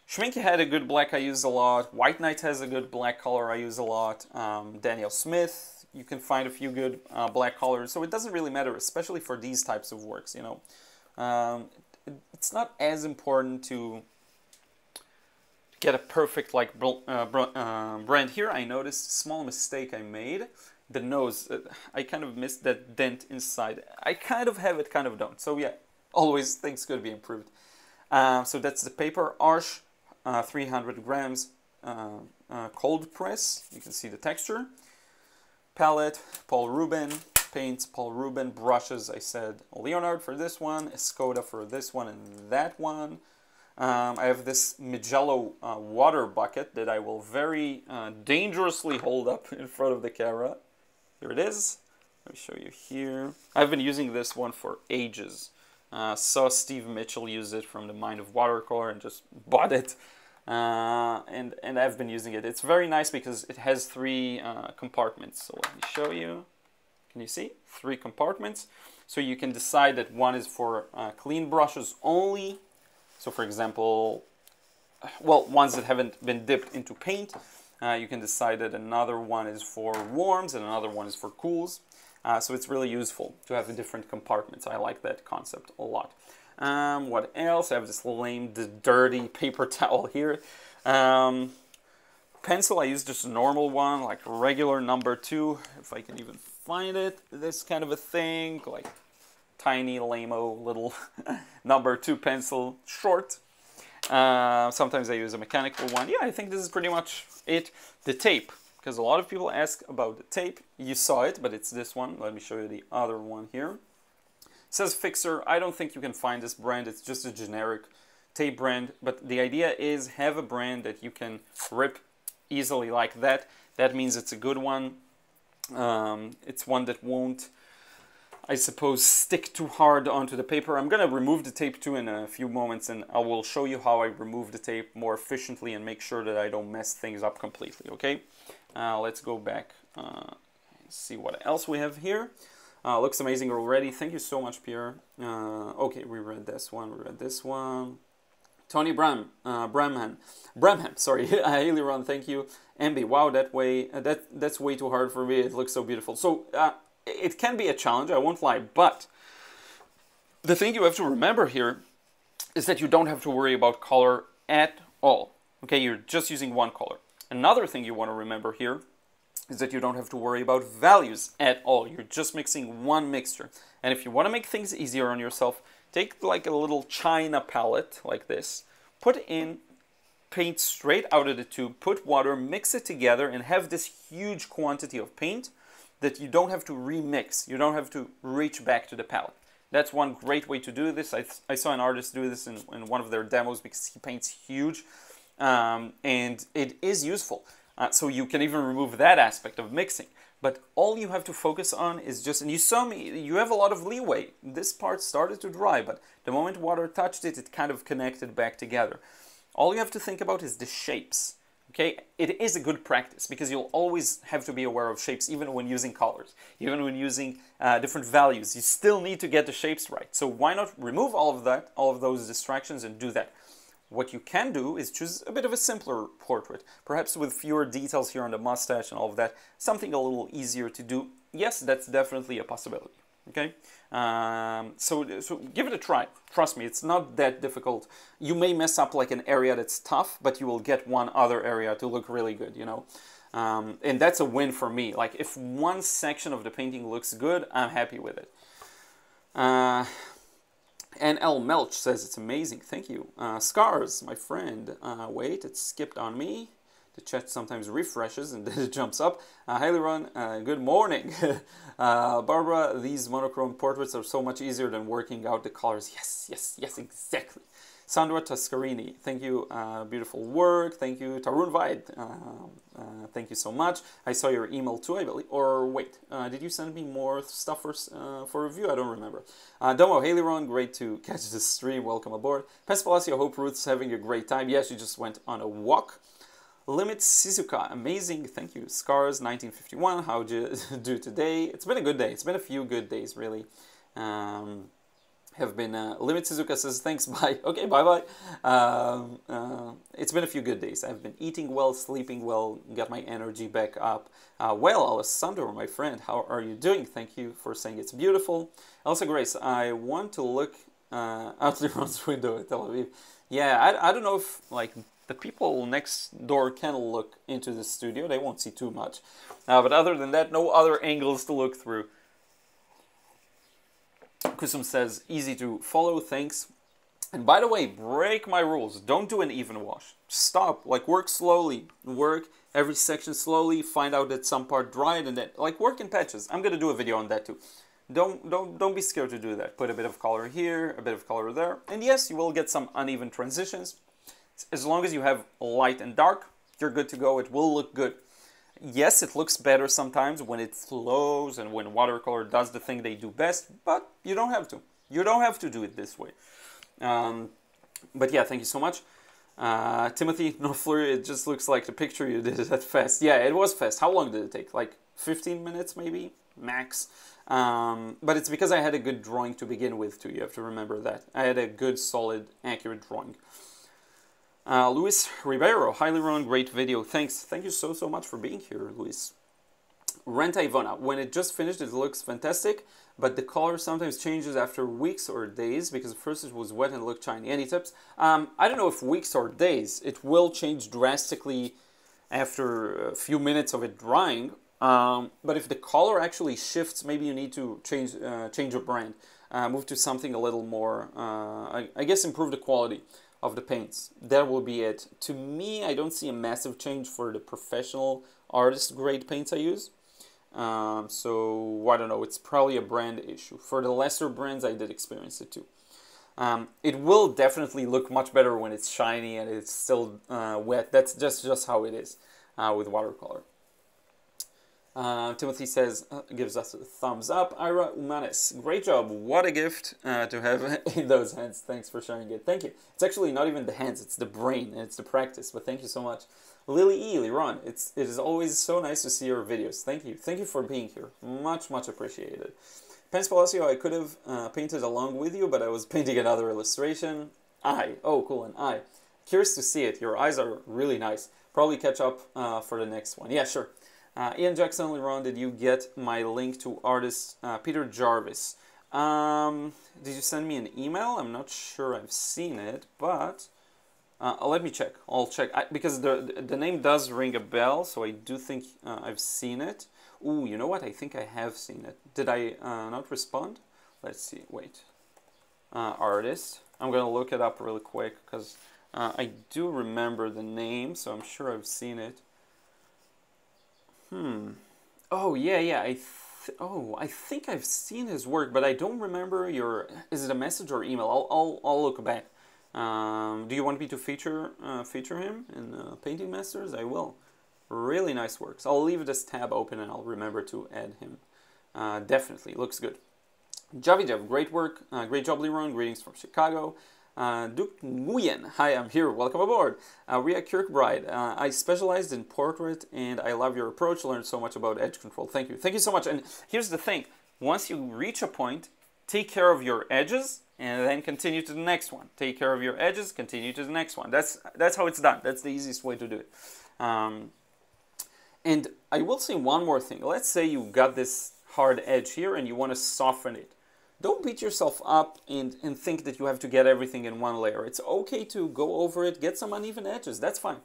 Schmincke had a good black I use a lot. White Nights has a good black color I use a lot. Um, Daniel Smith, you can find a few good uh, black colors. So it doesn't really matter, especially for these types of works, you know. Um, it's not as important to get a perfect like uh, uh, brand here. I noticed a small mistake I made. The nose, uh, I kind of missed that dent inside. I kind of have it, kind of don't. So yeah, always things could be improved. Uh, so that's the paper Arches uh, 300 grams uh, uh, cold press. You can see the texture. Palette, Paul Rubens. Paints, Paul Rubens. Brushes, I said Leonard for this one. Escoda for this one and that one. Um, I have this Mijello uh, water bucket that I will very uh, dangerously hold up in front of the camera. Here it is. Let me show you here. I've been using this one for ages. Uh, saw Steve Mitchell use it from the Mind of Watercolor and just bought it. Uh, and, and I've been using it. It's very nice because it has three uh, compartments. So let me show you. Can you see? Three compartments. So you can decide that one is for uh, clean brushes only. So for example, well, ones that haven't been dipped into paint. Uh, you can decide that another one is for warms and another one is for cools. Uh, so it's really useful to have the different compartments. I like that concept a lot. Um, what else? I have this lame, dirty paper towel here. Um, pencil, I use just a normal one, like regular number two, if I can even find it. This kind of a thing, like tiny, lame little number two pencil, short. Uh, sometimes I use a mechanical one. Yeah, I think this is pretty much it. The tape because a lot of people ask about the tape. You saw it, but it's this one. Let me show you the other one here. Says Fixer. I don't think you can find this brand. It's just a generic tape brand. But the idea is have a brand that you can rip easily like that. That means it's a good one. Um, it's one that won't, I suppose, stick too hard onto the paper. I'm going to remove the tape too in a few moments and I will show you how I remove the tape more efficiently and make sure that I don't mess things up completely, okay? Uh, let's go back uh, see what else we have here. Uh, looks amazing already. Thank you so much, Pierre. Uh, okay, we read this one. We read this one. Tony Bram, uh, Bramhan, Bramham, sorry, Aileron, thank you. MB. wow, that way, uh, that that's way too hard for me. It looks so beautiful. So uh, it can be a challenge. I won't lie, but the thing you have to remember here is that you don't have to worry about color at all. Okay, you're just using one color. Another thing you want to remember here is that you don't have to worry about values at all. You're just mixing one mixture. And if you want to make things easier on yourself, take like a little china palette like this, put in paint straight out of the tube, put water, mix it together, and have this huge quantity of paint that you don't have to remix. You don't have to reach back to the palette. That's one great way to do this. I, I saw an artist do this in, in one of their demos because he paints huge um, and it is useful. Uh, so you can even remove that aspect of mixing. But all you have to focus on is just, and you saw me, you have a lot of leeway. This part started to dry, but the moment water touched it, it kind of connected back together. All you have to think about is the shapes. Okay, it is a good practice because you'll always have to be aware of shapes even when using colors, even when using uh, different values. You still need to get the shapes right. So why not remove all of that, all of those distractions and do that. What you can do is choose a bit of a simpler portrait, perhaps with fewer details here on the mustache and all of that, something a little easier to do. Yes, that's definitely a possibility. Okay, um, so so give it a try. Trust me, it's not that difficult. You may mess up like an area that's tough, but you will get one other area to look really good. You know, Um, and that's a win for me. Like if one section of the painting looks good, I'm happy with it. Uh, and L Melch says it's amazing. Thank you. Uh, Scars, my friend. Uh, wait, it skipped on me. The chat sometimes refreshes and then it jumps up. Uh, hi, Liron. Uh, good morning. uh, Barbara, these monochrome portraits are so much easier than working out the colors. Yes, yes, yes, exactly. Sandra Tascarini, thank you, uh, beautiful work. Thank you, Tarun Vaid. Uh, uh, thank you so much. I saw your email too, I believe. Or wait, uh, did you send me more stuff for, uh, for review? I don't remember. Uh, Domo Ron, great to catch the stream. Welcome aboard. Pence Palacio, hope Ruth's having a great time. Yes, she just went on a walk. Limit Shizuka, amazing, thank you. Scars, 1951, how do you do today? It's been a good day. It's been a few good days, really. Um, have been uh, Limit Suzuka says thanks bye. Okay bye bye um, uh, it's been a few good days. I've been eating well sleeping well got my energy back up. Uh, well Alessandro my friend how are you doing? Thank you for saying it's beautiful. Elsa Grace I want to look uh, out Liron's window at Tel Aviv. Yeah I, I don't know if like the people next door can look into the studio. They won't see too much. Uh, but other than that no other angles to look through Kusum says, easy to follow, thanks. And by the way, break my rules. Don't do an even wash. Stop. Like, work slowly. Work every section slowly. Find out that some part dried and then, like, work in patches. I'm gonna do a video on that too. Don't, don't, don't be scared to do that. Put a bit of color here, a bit of color there. And yes, you will get some uneven transitions. As long as you have light and dark, you're good to go. It will look good yes, it looks better sometimes when it flows and when watercolor does the thing they do best, but you don't have to. You don't have to do it this way. Um, but yeah, thank you so much. Uh, Timothy Norfleur, it just looks like the picture you did it at fast. Yeah, it was fast. How long did it take? Like 15 minutes maybe, max. Um, but it's because I had a good drawing to begin with too. You have to remember that. I had a good, solid, accurate drawing. Uh, Luis Ribeiro, highly run, great video. Thanks. Thank you so, so much for being here, Luis. Renta Ivona, when it just finished, it looks fantastic, but the color sometimes changes after weeks or days because first it was wet and looked shiny. Any tips? Um, I don't know if weeks or days. It will change drastically after a few minutes of it drying. Um, but if the color actually shifts, maybe you need to change uh, change your brand, uh, move to something a little more. Uh, I, I guess improve the quality of the paints. That will be it. To me, I don't see a massive change for the professional artist grade paints I use. Um, so I don't know, it's probably a brand issue. For the lesser brands, I did experience it too. Um, it will definitely look much better when it's shiny and it's still uh, wet. That's just, just how it is uh, with watercolor. Uh, Timothy says, uh, gives us a thumbs up. Ira Umanis, great job. What a gift uh, to have in those hands. Thanks for sharing it. Thank you. It's actually not even the hands, it's the brain and it's the practice. But thank you so much. Lily E. Liron, it's, it is always so nice to see your videos. Thank you. Thank you for being here. Much, much appreciated. Pence Palacio, I could have uh, painted along with you, but I was painting another illustration. I. Oh, cool, an eye. Curious to see it. Your eyes are really nice. Probably catch up uh, for the next one. Yeah, sure. Uh, Ian Jackson, Liron, did you get my link to artist uh, Peter Jarvis? Um, did you send me an email? I'm not sure I've seen it, but uh, let me check. I'll check I, because the the name does ring a bell, so I do think uh, I've seen it. Ooh, you know what? I think I have seen it. Did I uh, not respond? Let's see. Wait. Uh, artist. I'm gonna look it up really quick because I do remember the name, so I'm sure I've seen it. Hmm. Oh yeah, yeah. I oh I think I've seen his work, but I don't remember your. Is it a message or email? I'll I'll, I'll look back. Um, do you want me to feature uh, feature him in uh, Painting Masters? I will. Really nice works. I'll leave this tab open and I'll remember to add him. Uh, definitely looks good. Javidev, great work. Uh, great job, Liron. Greetings from Chicago. Uh, Duke Nguyen, hi, I'm here, welcome aboard. Uh, Ria Kirkbride, uh, I specialized in portrait and I love your approach, learned so much about edge control. Thank you, thank you so much. And here's the thing, once you reach a point, take care of your edges and then continue to the next one. Take care of your edges, continue to the next one. That's, that's how it's done. That's the easiest way to do it. Um, and I will say one more thing. Let's say you got this hard edge here and you want to soften it don't beat yourself up and, and think that you have to get everything in one layer. It's okay to go over it, get some uneven edges. That's fine.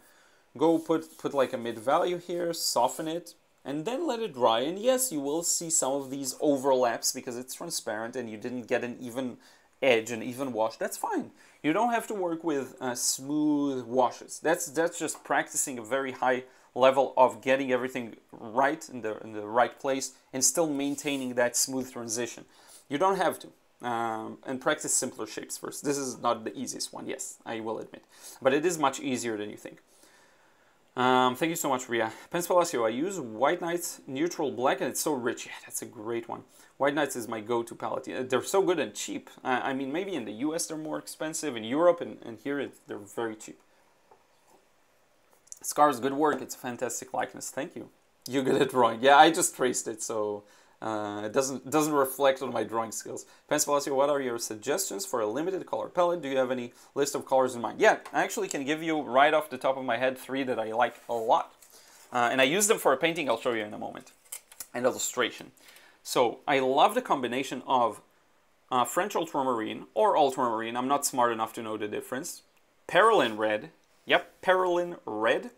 go put, put like a mid value here, soften it, and then let it dry. And yes, you will see some of these overlaps because it's transparent and you didn't get an even edge, an even wash. That's fine. You don't have to work with uh, smooth washes. That's, that's just practicing a very high level of getting everything right in the, in the right place and still maintaining that smooth transition. You don't have to. Um, and practice simpler shapes first. This is not the easiest one, yes, I will admit. But it is much easier than you think. Um, thank you so much, Ria. Pens Palacio, I use White Nights Neutral Black and it's so rich. Yeah, that's a great one. White Nights is my go-to palette. Uh, they're so good and cheap. Uh, I mean, maybe in the US they're more expensive, in Europe and, and here they're very cheap. Scars, good work. It's a fantastic likeness. Thank you. You're good at drawing. Yeah, I just traced it, so uh, it doesn't doesn't reflect on my drawing skills. Pens Palacio, what are your suggestions for a limited color palette? Do you have any list of colors in mind? Yeah, I actually can give you right off the top of my head three that I like a lot. Uh, and I use them for a painting I'll show you in a moment. An illustration. So I love the combination of uh, French ultramarine or ultramarine. I'm not smart enough to know the difference. Perylene red. Yep, Perylene red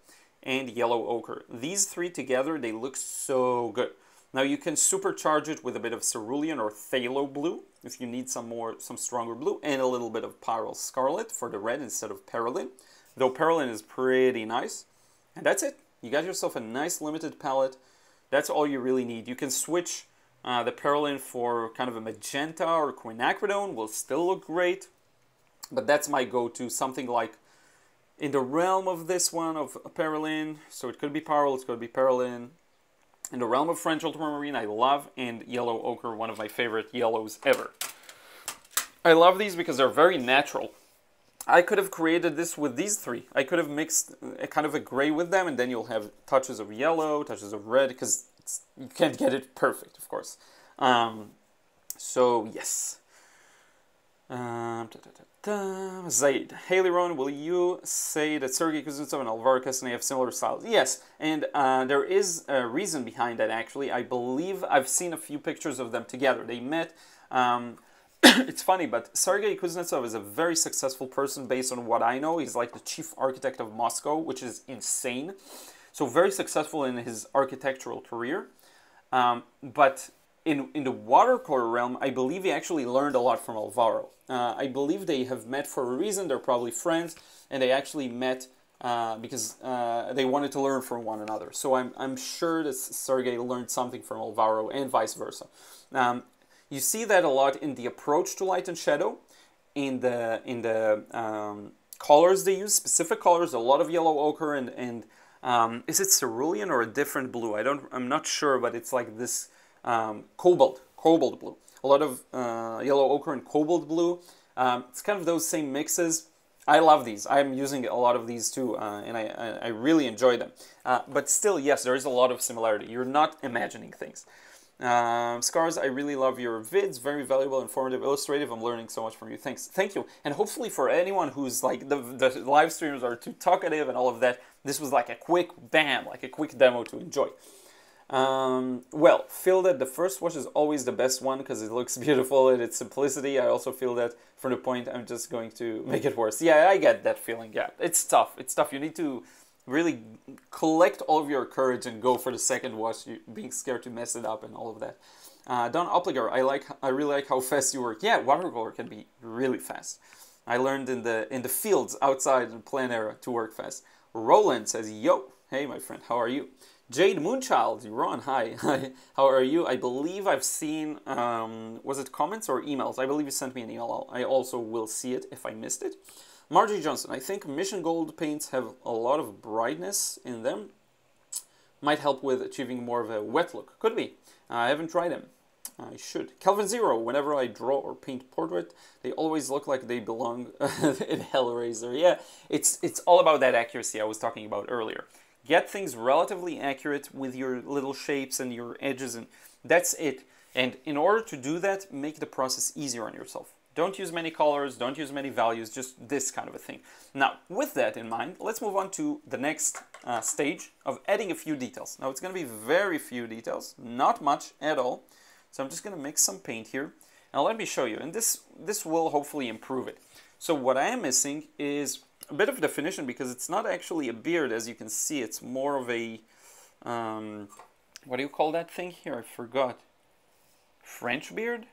and yellow ochre. These three together, they look so good. Now you can supercharge it with a bit of cerulean or phthalo blue if you need some more, some stronger blue, and a little bit of pyrrole scarlet for the red instead of perylene. Though perylene is pretty nice. And that's it. You got yourself a nice limited palette. That's all you really need. You can switch uh, the perylene for kind of a magenta or quinacridone will still look great. But that's my go-to, something like in the realm of this one of perylene. So it could be pyrrole, it could be perylene, in the realm of French ultramarine, I love, and yellow ochre, one of my favorite yellows ever. I love these because they're very natural. I could have created this with these three. I could have mixed a kind of a gray with them, and then you'll have touches of yellow, touches of red, because you can't get it perfect, of course. Um, so, yes. Um. Zaid. Hey Liron, will you say that Sergei Kuznetsov and Alvaro Castagnet have similar styles? Yes, and uh, there is a reason behind that actually. I believe I've seen a few pictures of them together. They met. Um, it's funny, but Sergei Kuznetsov is a very successful person based on what I know. He's like the chief architect of Moscow, which is insane. So very successful in his architectural career. Um, but in, in the watercolor realm, I believe he actually learned a lot from Alvaro. Uh, I believe they have met for a reason. They're probably friends, and they actually met uh, because uh, they wanted to learn from one another. So I'm, I'm sure that Sergei learned something from Alvaro and vice versa. Um, you see that a lot in the approach to light and shadow, in the in the um, colors they use, specific colors, a lot of yellow ochre and and um, is it cerulean or a different blue? I don't. I'm not sure, but it's like this um, cobalt, cobalt blue. A lot of uh, yellow ochre and cobalt blue. Um, it's kind of those same mixes. I love these. I'm using a lot of these too, uh, and I, I, I, really enjoy them. Uh, but still, yes, there is a lot of similarity. You're not imagining things. Um, Scars, I really love your vids. Very valuable, informative, illustrative. I'm learning so much from you. Thanks. Thank you. And hopefully for anyone who's like, the, the live streamers are too talkative and all of that, this was like a quick bam, like a quick demo to enjoy. Um, well, feel that the first wash is always the best one because it looks beautiful and its simplicity. I also feel that from the point I'm just going to make it worse. Yeah, I get that feeling. Yeah, it's tough. It's tough. You need to really collect all of your courage and go for the second wash, you, being scared to mess it up and all of that. Uh, Don Opliger, I like, I really like how fast you work. Yeah, watercolor can be really fast. I learned in the in the fields outside in plein air to work fast. Roland says, "Yo, hey my friend, how are you?" Jade Moonchild, Ron, hi. hi. How are you? I believe I've seen, um, was it comments or emails? I believe you sent me an email. I also will see it if I missed it. Margie Johnson, I think Mission Gold paints have a lot of brightness in them. Might help with achieving more of a wet look. Could be. I haven't tried them. I should. Kelvin Zero, whenever I draw or paint portrait, they always look like they belong in Hellraiser. Yeah, it's, it's all about that accuracy I was talking about earlier get things relatively accurate with your little shapes and your edges and that's it. And in order to do that, make the process easier on yourself. Don't use many colors, don't use many values, just this kind of a thing. Now, with that in mind, let's move on to the next uh, stage of adding a few details. Now, it's going to be very few details, not much at all. So I'm just going to mix some paint here. Now, let me show you, and this, this will hopefully improve it. So what I am missing is a bit of definition because it's not actually a beard, as you can see. It's more of a, um, what do you call that thing here? I forgot. French beard?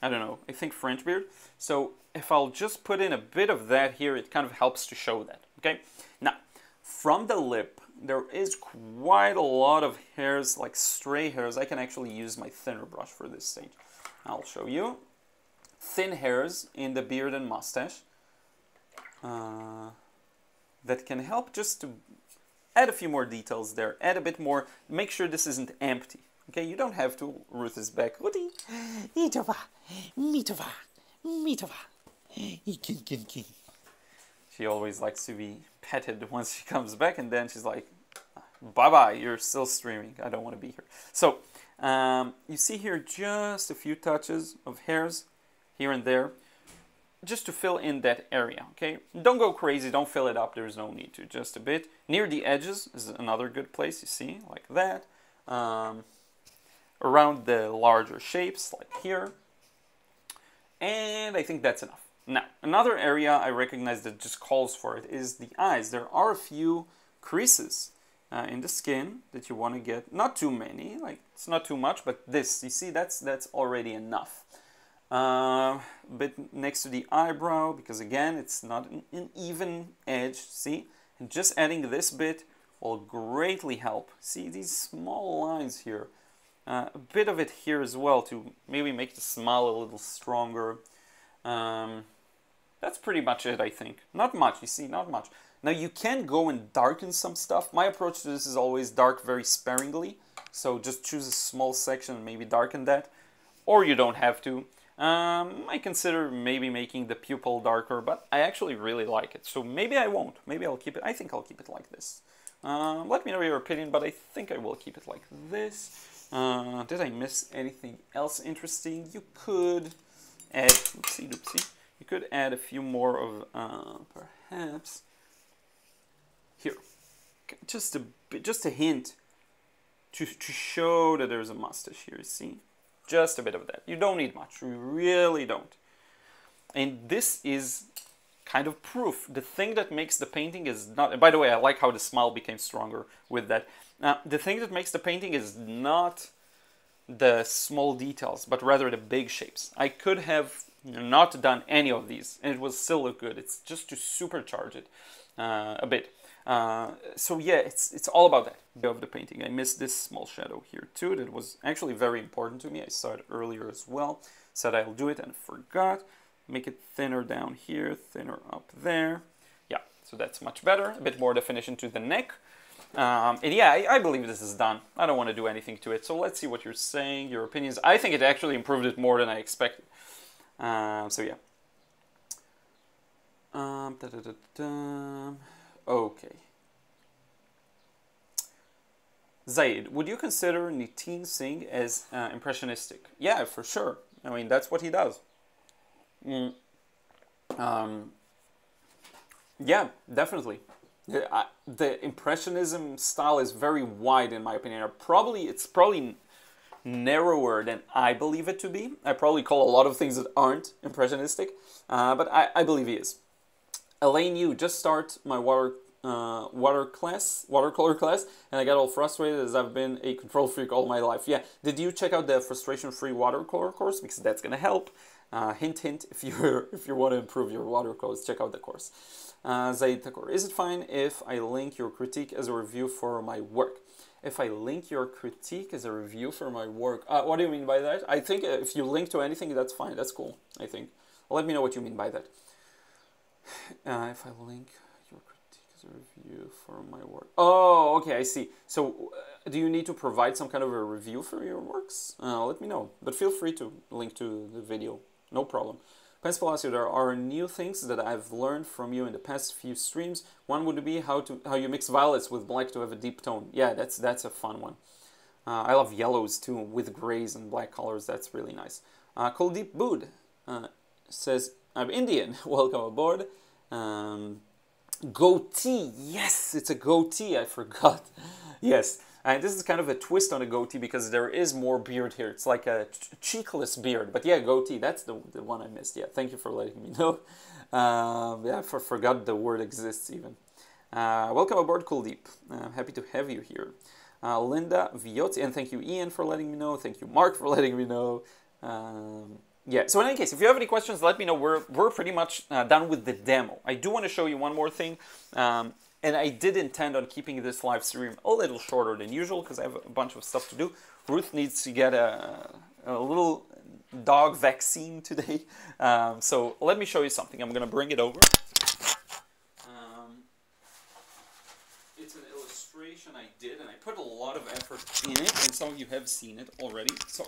I don't know. I think French beard. So if I'll just put in a bit of that here, it kind of helps to show that. Okay. Now, from the lip, there is quite a lot of hairs, like stray hairs. I can actually use my thinner brush for this stage. I'll show you. Thin hairs in the beard and mustache uh, that can help just to add a few more details there, add a bit more, make sure this isn't empty. Okay, you don't have to. Ruth is back. Mitova, Mitova, Mitova. She always likes to be petted once she comes back, and then she's like, bye bye, you're still streaming. I don't want to be here. So, um, you see here just a few touches of hairs here and there just to fill in that area, okay? Don't go crazy, don't fill it up, there's no need to, just a bit. Near the edges is another good place, you see, like that. Um, around the larger shapes, like here. And I think that's enough. Now, another area I recognize that just calls for it is the eyes. There are a few creases uh, in the skin that you want to get. Not too many, like it's not too much, but this, you see, that's, that's already enough. A bit next to the eyebrow, because again, it's not an, an even edge, see? And just adding this bit will greatly help. See these small lines here? Uh, a bit of it here as well to maybe make the smile a little stronger. Um, that's pretty much it, I think. Not much, you see, not much. Now you can go and darken some stuff. My approach to this is always dark very sparingly. So just choose a small section and maybe darken that. Or you don't have to. Um, I consider maybe making the pupil darker, but I actually really like it. So maybe I won't. Maybe I'll keep it. I think I'll keep it like this. Uh, let me know your opinion, but I think I will keep it like this. Uh, did I miss anything else interesting? You could add, oopsie doopsie, you could add a few more of, uh, perhaps, here, just a bit just a hint to, to show that there's a mustache here, see? Just a bit of that. You don't need much, you really don't. And this is kind of proof. The thing that makes the painting is not, by the way, I like how the smile became stronger with that. Now, the thing that makes the painting is not the small details, but rather the big shapes. I could have not done any of these, and it will still look good. It's just to supercharge it uh, a bit. Uh, so yeah, it's it's all about that of the painting. I missed this small shadow here too. That was actually very important to me. I saw it earlier as well. Said I'll do it and forgot. Make it thinner down here, thinner up there. Yeah, so that's much better. A bit more definition to the neck. Um, and yeah, I, I, believe this is done. I don't want to do anything to it. So let's see what you're saying, your opinions. I think it actually improved it more than I expected. Um, so yeah. Um, da -da -da okay. Zaid, would you consider Nitin Singh as uh, impressionistic? Yeah, for sure. I mean, that's what he does. Mm. Um, yeah, definitely. The, the impressionism style is very wide in my opinion. Probably it's probably narrower than I believe it to be. I probably call a lot of things that aren't impressionistic, uh, but I, I believe he is. Elaine, you just start my water uh, water class, watercolor class, and I got all frustrated as I've been a control freak all my life. Yeah, did you check out the frustration-free watercolor course because that's gonna help? Uh, hint, hint. If you if you want to improve your watercolors, check out the course. Uh, Zaid Thakur, is it fine if I link your critique as a review for my work? If I link your critique as a review for my work, uh, what do you mean by that? I think if you link to anything, that's fine. That's cool. I think. Let me know what you mean by that. Uh, if I link your critique as a review for my work. Oh, okay, I see. So, uh, do you need to provide some kind of a review for your works? Uh, let me know. But feel free to link to the video. No problem. Pence Palacio, there are new things that I've learned from you in the past few streams. One would be how to how you mix violets with black to have a deep tone. Yeah, that's that's a fun one. Uh, I love yellows too, with grays and black colors. That's really nice. Uh, Kuldeep Bood uh, says, I'm Indian. Welcome aboard. Um, goatee. Yes, it's a goatee. I forgot. yes. And this is kind of a twist on a goatee because there is more beard here. It's like a ch- cheekless beard. But yeah, goatee, that's the, the one I missed. Yeah, thank you for letting me know. Um, yeah, for, forgot the word exists even. Uh, welcome aboard, Kuldeep. I'm uh, happy to have you here. Uh, Linda Viotti, and thank you, Ian, for letting me know. Thank you, Mark, for letting me know. Um, yeah, so in any case, if you have any questions, let me know. We're, we're pretty much uh, done with the demo. I do want to show you one more thing. Um, and I did intend on keeping this live stream a little shorter than usual because I have a bunch of stuff to do. Ruth needs to get a, a little dog vaccine today. Um, so let me show you something. I'm going to bring it over. Um, it's an illustration I did, and I put a lot of effort in it, and some of you have seen it already. So,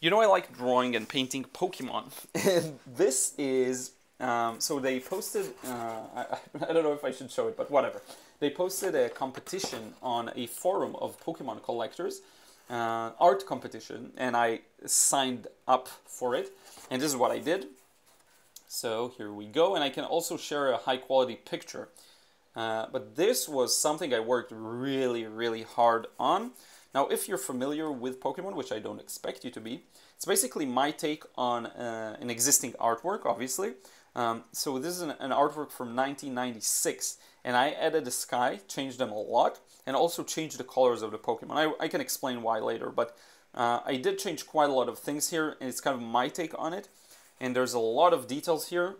you know, I like drawing and painting Pokemon, and this is. Um, so they posted. Uh, I, I don't know if I should show it, but whatever. They posted a competition on a forum of Pokemon collectors, uh, art competition, and I signed up for it. And this is what I did. So here we go, and I can also share a high quality picture. Uh, but this was something I worked really, really hard on. Now, if you're familiar with Pokemon, which I don't expect you to be, it's basically my take on uh, an existing artwork, obviously. Um, so this is an, an, artwork from 1996, and I added the sky, changed them a lot, and also changed the colors of the Pokemon. I, I can explain why later, but uh, I did change quite a lot of things here, and it's kind of my take on it. And there's a lot of details here,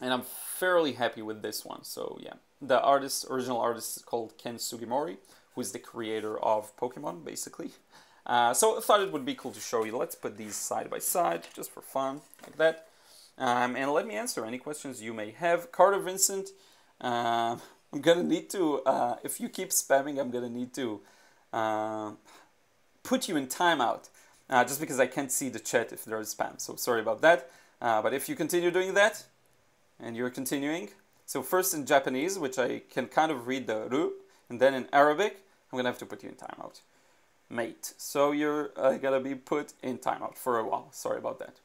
and I'm fairly happy with this one. So yeah the artist, original artist is called Ken Sugimori, who is the creator of Pokemon, basically. Uh, so I thought it would be cool to show you. Let's put these side by side, just for fun, like that. Um, and let me answer any questions you may have. Carter Vincent, uh, I'm gonna need to, uh, if you keep spamming, I'm gonna need to uh, put you in timeout, uh, just because I can't see the chat if there's spam. So sorry about that. Uh, but if you continue doing that, and you're continuing, so first in Japanese, which I can kind of read the ru, and then in Arabic, I'm gonna have to put you in timeout. Mate. So you're uh, gonna be put in timeout for a while. Sorry about that.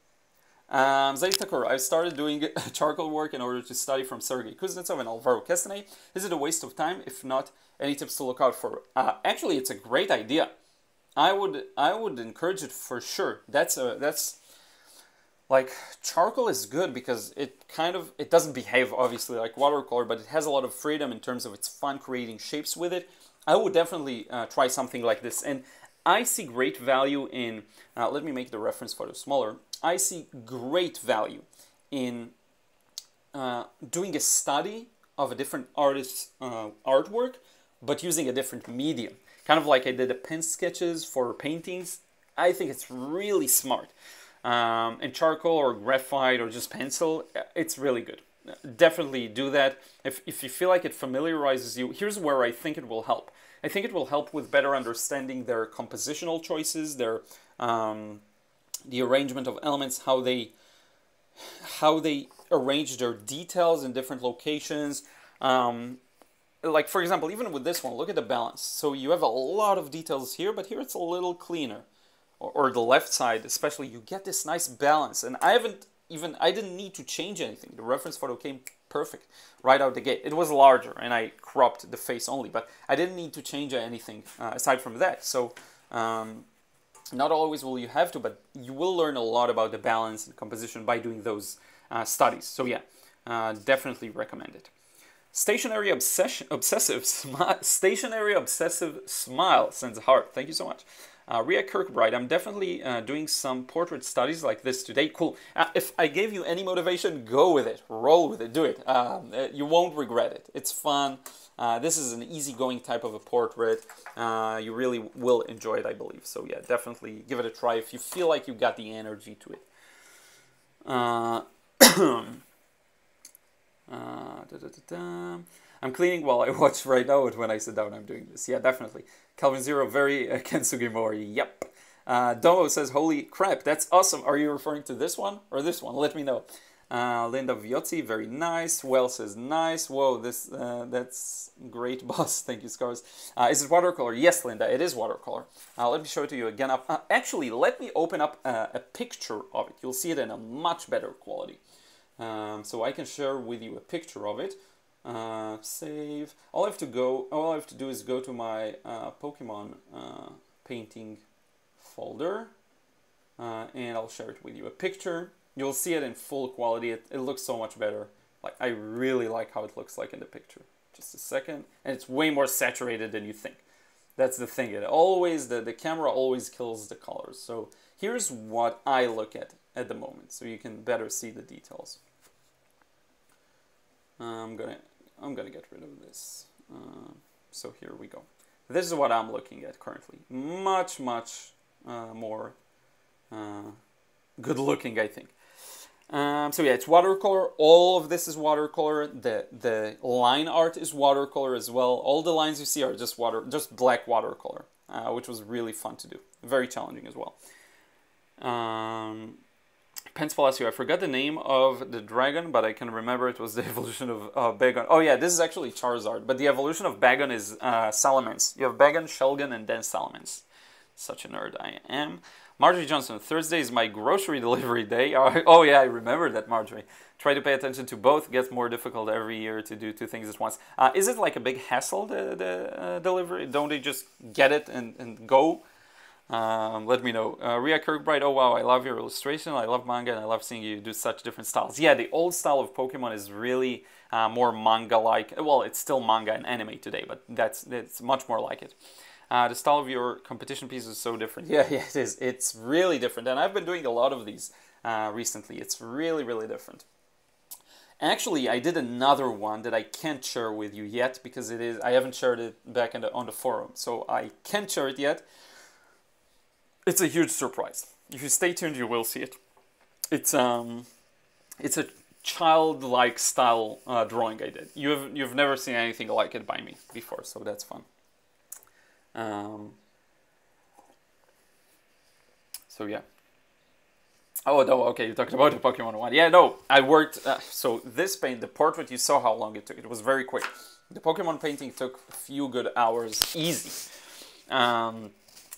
Um, Takura, I started doing charcoal work in order to study from Sergei Kuznetsov and Alvaro Castagnet. Is it a waste of time? If not, any tips to look out for? Uh, actually, it's a great idea. I would I would encourage it for sure. That's a that's like charcoal is good because it kind of it doesn't behave obviously like watercolor but it has a lot of freedom in terms of its fun creating shapes with it i would definitely uh, try something like this. And i see great value in uh, let me make the reference photo smaller. I see great value in uh, doing a study of a different artist's uh, artwork but using a different medium. Kind of like i did the pen sketches for paintings. I think it's really smart. Um, and charcoal or graphite or just pencil, it's really good. Definitely do that. If, if you feel like it familiarizes you, here's where I think it will help. I think it will help with better understanding their compositional choices, their um, the arrangement of elements, how they how they arrange their details in different locations. Um, like for example, even with this one, look at the balance. So you have a lot of details here, but here it's a little cleaner or, or the left side especially, you get this nice balance. And I haven't even, I didn't need to change anything. The reference photo came perfect right out the gate. It was larger and I cropped the face only, but I didn't need to change anything uh, aside from that. So um, not always will you have to, but you will learn a lot about the balance and composition by doing those uh, studies. So yeah, uh, definitely recommend it. Stationary obsession, obsessive, smi- stationary obsessive smile sends a heart. Thank you so much. Uh, Ria Kirkbride, I'm definitely uh, doing some portrait studies like this today. Cool. Uh, if I gave you any motivation, go with it. Roll with it. Do it. Um, uh, you won't regret it. It's fun. Uh, this is an easygoing type of a portrait. Uh, you really will enjoy it, I believe. So yeah, definitely give it a try if you feel like you've got the energy to it. Da, da, da, I'm cleaning while I watch right now, when I sit down, I'm doing this. Yeah, definitely. Calvin Zero, very uh, Ken Sugimori. Yep. Uh, Domo says, "Holy crap, that's awesome." Are you referring to this one or this one? Let me know. Uh, Linda Viozzi, very nice. Well says nice. Whoa, this uh, that's great, boss. Thank you, Scars. Uh, is it watercolor? Yes, Linda, it is watercolor. Uh, let me show it to you again. Up. Uh, actually, let me open up uh, a picture of it. You'll see it in a much better quality. Um, so I can share with you a picture of it. Uh, save. All I have to go. All I have to do is go to my uh, Pokemon uh, painting folder, uh, and I'll share it with you. A picture. You'll see it in full quality. It, it looks so much better. Like I really like how it looks like in the picture. Just a second, and it's way more saturated than you think. That's the thing. It always the the camera always kills the colors. So here's what I look at at the moment, so you can better see the details. I'm gonna I'm gonna get rid of this. Uh, so here we go. This is what I'm looking at currently. Much, much uh, more uh, good looking, I think. Um, so yeah, it's watercolor. All of this is watercolor. The the line art is watercolor as well. All the lines you see are just water, just black watercolor, uh, which was really fun to do. Very challenging as well. Um, Pence Palacio. I forgot the name of the dragon, but I can remember it was the evolution of uh, Bagon. Oh yeah, this is actually Charizard, but the evolution of Bagon is uh, Salamence. You have Bagon, Shelgon, and then Salamence. Such a nerd I am. Marjorie Johnson, Thursday is my grocery delivery day. Oh, yeah, I remember that, Marjorie. Try to pay attention to both. Gets more difficult every year to do two things at once. Uh, is it like a big hassle, the, the uh, delivery? Don't they just get it and, and go? Um, let me know. Uh, Ria Kirkbride, oh wow, I love your illustration. I love manga and I love seeing you do such different styles. Yeah, the old style of Pokemon is really uh, more manga-like. Well, it's still manga and anime today, but that's it's much more like it. Uh, the style of your competition piece is so different. Yeah, yeah, it is. It's really different, and I've been doing a lot of these uh, recently. It's really, really different. Actually, I did another one that I can't share with you yet because it is I haven't shared it back the, on the forum, so I can't share it yet it's a huge surprise. If you stay tuned, you will see it. It's um, it's a childlike style uh, drawing I did. You've you've never seen anything like it by me before, so that's fun. Um, so yeah. Oh no, okay, you talked about the Pokemon one. Yeah, no, I worked. Uh, so this paint, the portrait, you saw how long it took. It was very quick. The Pokemon painting took a few good hours, easy. Um,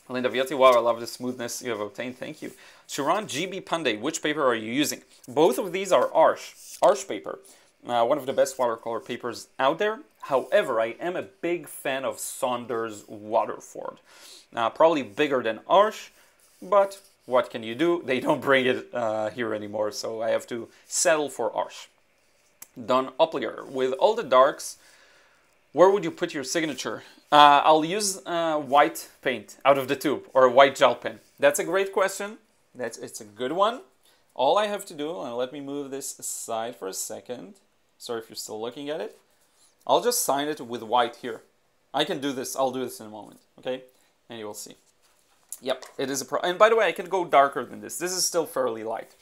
Linda Viotti, wow, I love the smoothness you have obtained. Thank you. Shiran GB Pandey, which paper are you using? Both of these are Arches, Arches paper, uh, one of the best watercolor papers out there. However, I am a big fan of Saunders Waterford. Uh, probably bigger than Arches, but what can you do? They don't bring it uh, here anymore, so I have to settle for Arches. Don Opliger, with all the darks, where would you put your signature? Uh, I'll use uh, white paint out of the tube or a white gel pen. That's a great question. That's It's a good one. All I have to do, and let me move this aside for a second. Sorry if you're still looking at it. I'll just sign it with white here. I can do this. I'll do this in a moment, okay? And you will see. Yep, it is a pro. And by the way, I can go darker than this. This is still fairly light.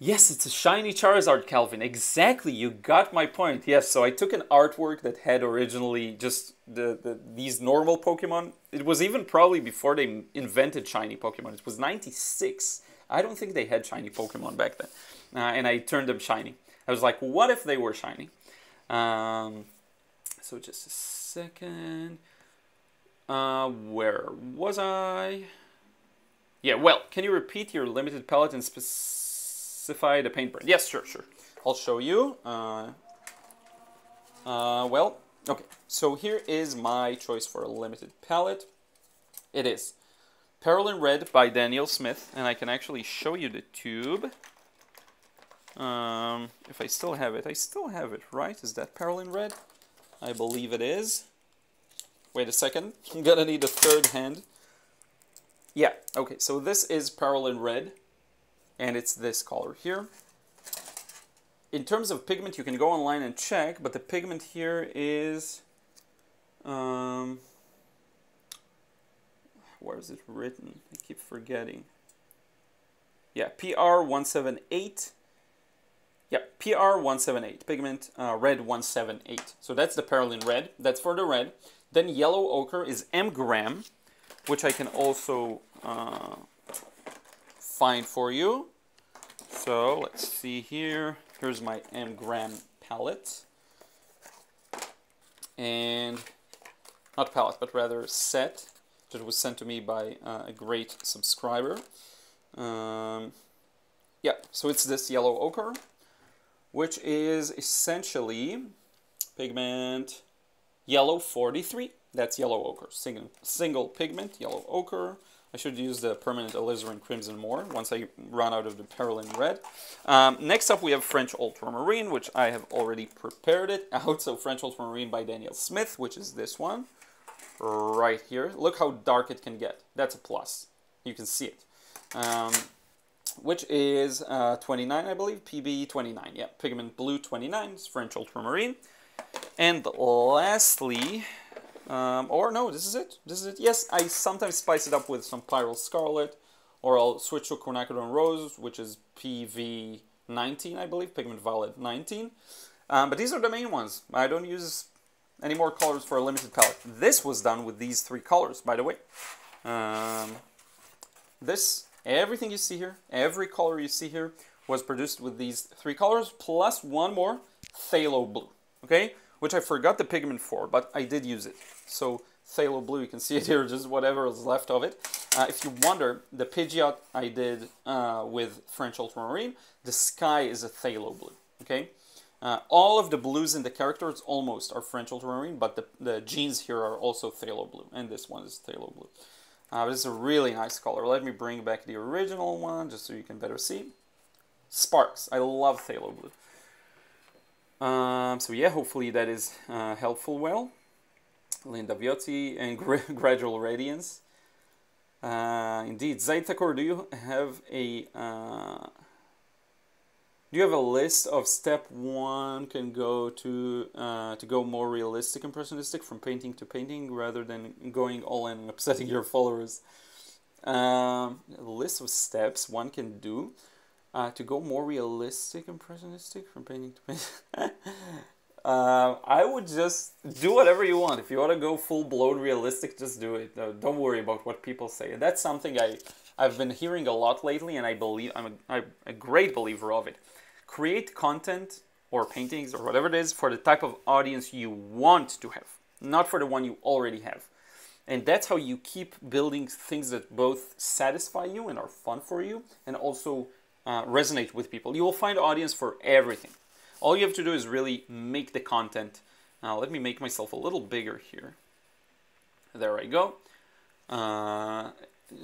Yes, it's a shiny Charizard, Calvin. Exactly, you got my point. Yes, so I took an artwork that had originally just the, the these normal Pokemon. It was even probably before they invented shiny Pokemon. It was 96. I don't think they had shiny Pokemon back then. Uh, and I turned them shiny. I was like, what if they were shiny? Um, so just a second. Uh, where was I? Yeah, well, can you repeat your limited palette and specific specify the paint brand. Yes, sure, sure. I'll show you. Uh, uh, well, okay. So here is my choice for a limited palette. It is Perylene Red by Daniel Smith, and I can actually show you the tube. Um, if I still have it, I still have it, right? Is that Perylene Red? I believe it is. Wait a second, I'm gonna need a third hand. Yeah, okay, so this is Perylene Red and it's this color here. In terms of pigment, you can go online and check, but the pigment here is, um, where is it written? I keep forgetting. Yeah, PR178. Yeah, PR178, pigment uh, red 178. So that's the Perylene red. That's for the red. Then yellow ochre is M. Graham, which I can also uh, find for you. So let's see here. Here's my M. Graham palette. And not palette, but rather set that was sent to me by uh, a great subscriber. Um, yeah, so it's this yellow ochre, which is essentially pigment yellow 43. That's yellow ochre. Single, single pigment, yellow ochre. Should use the permanent alizarin crimson more once I run out of the perylene red. Um, next up we have French ultramarine, which I have already prepared it out. So French ultramarine by Daniel Smith, which is this one right here. Look how dark it can get. That's a plus. You can see it. Um, which is uh, 29, I believe, PB 29. Yeah, pigment blue 29 is French ultramarine. And lastly, um, or no, this is it. This is it. Yes, I sometimes spice it up with some Pyrrole Scarlet, or I'll switch to Quinacridone Rose, which is PV 19, I believe, Pigment Violet 19. Um, but these are the main ones. I don't use any more colors for a limited palette. This was done with these three colors, by the way. Um, this, everything you see here, every color you see here, was produced with these three colors, plus one more, Phthalo Blue, okay? Which I forgot the pigment for, but I did use it. So phthalo blue, you can see it here, just whatever is left of it. Uh, if you wonder, the Pidgeot I did uh, with French Ultramarine, the sky is a phthalo blue, okay? Uh, all of the blues in the characters almost are French Ultramarine, but the, the jeans here are also phthalo blue, and this one is phthalo blue. Uh, this is a really nice color. Let me bring back the original one, just so you can better see. Sparks. I love phthalo blue. Um, so yeah, hopefully that is uh, helpful well. Linda Viotti and Gradual Radiance. Uh, indeed, Zaid Thakur, do you have a uh, do you have a list of step one can go to uh, to go more realistic and impressionistic from painting to painting rather than going all in and upsetting your followers? Um, a list of steps one can do uh, to go more realistic impressionistic from painting to painting. Uh, I would just do whatever you want. If you want to go full blown realistic, just do it. Uh, don't worry about what people say. And that's something I I've been hearing a lot lately, and I believe I'm a, I'm a great believer of it. Create content or paintings or whatever it is for the type of audience you want to have, not for the one you already have. And that's how you keep building things that both satisfy you and are fun for you, and also uh, resonate with people. You will find audience for everything. All you have to do is really make the content. Now let me make myself a little bigger here. There I go. Uh,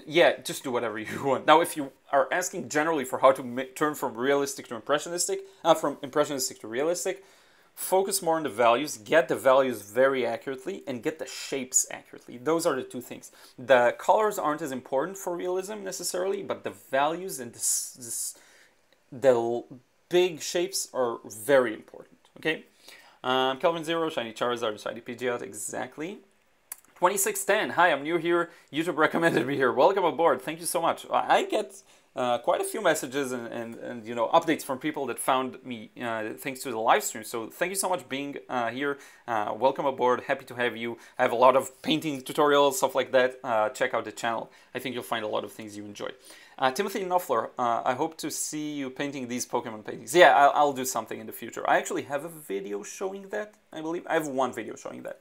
yeah, just do whatever you want. Now, if you are asking generally for how to turn from realistic to impressionistic, uh, from impressionistic to realistic, focus more on the values, get the values very accurately, and get the shapes accurately. Those are the two things. The colors aren't as important for realism necessarily, but the values and this, this, the big shapes are very important, okay? Um, Kelvin Zero, Shiny Charizard, Shiny Pidgeot, exactly. 2610, hi, I'm new here. YouTube recommended me here. Welcome aboard. Thank you so much. I get uh, quite a few messages and, and, and, you know updates from people that found me uh, thanks to the live stream. So thank you so much being uh, here. Uh, welcome aboard. Happy to have you. I have a lot of painting tutorials, stuff like that. Uh, check out the channel. I think you'll find a lot of things you enjoy. Uh, Timothy Knopfler, I hope to see you painting these Pokemon paintings. Yeah, I'll, I'll do something in the future. I actually have a video showing that, I believe. I have one video showing that.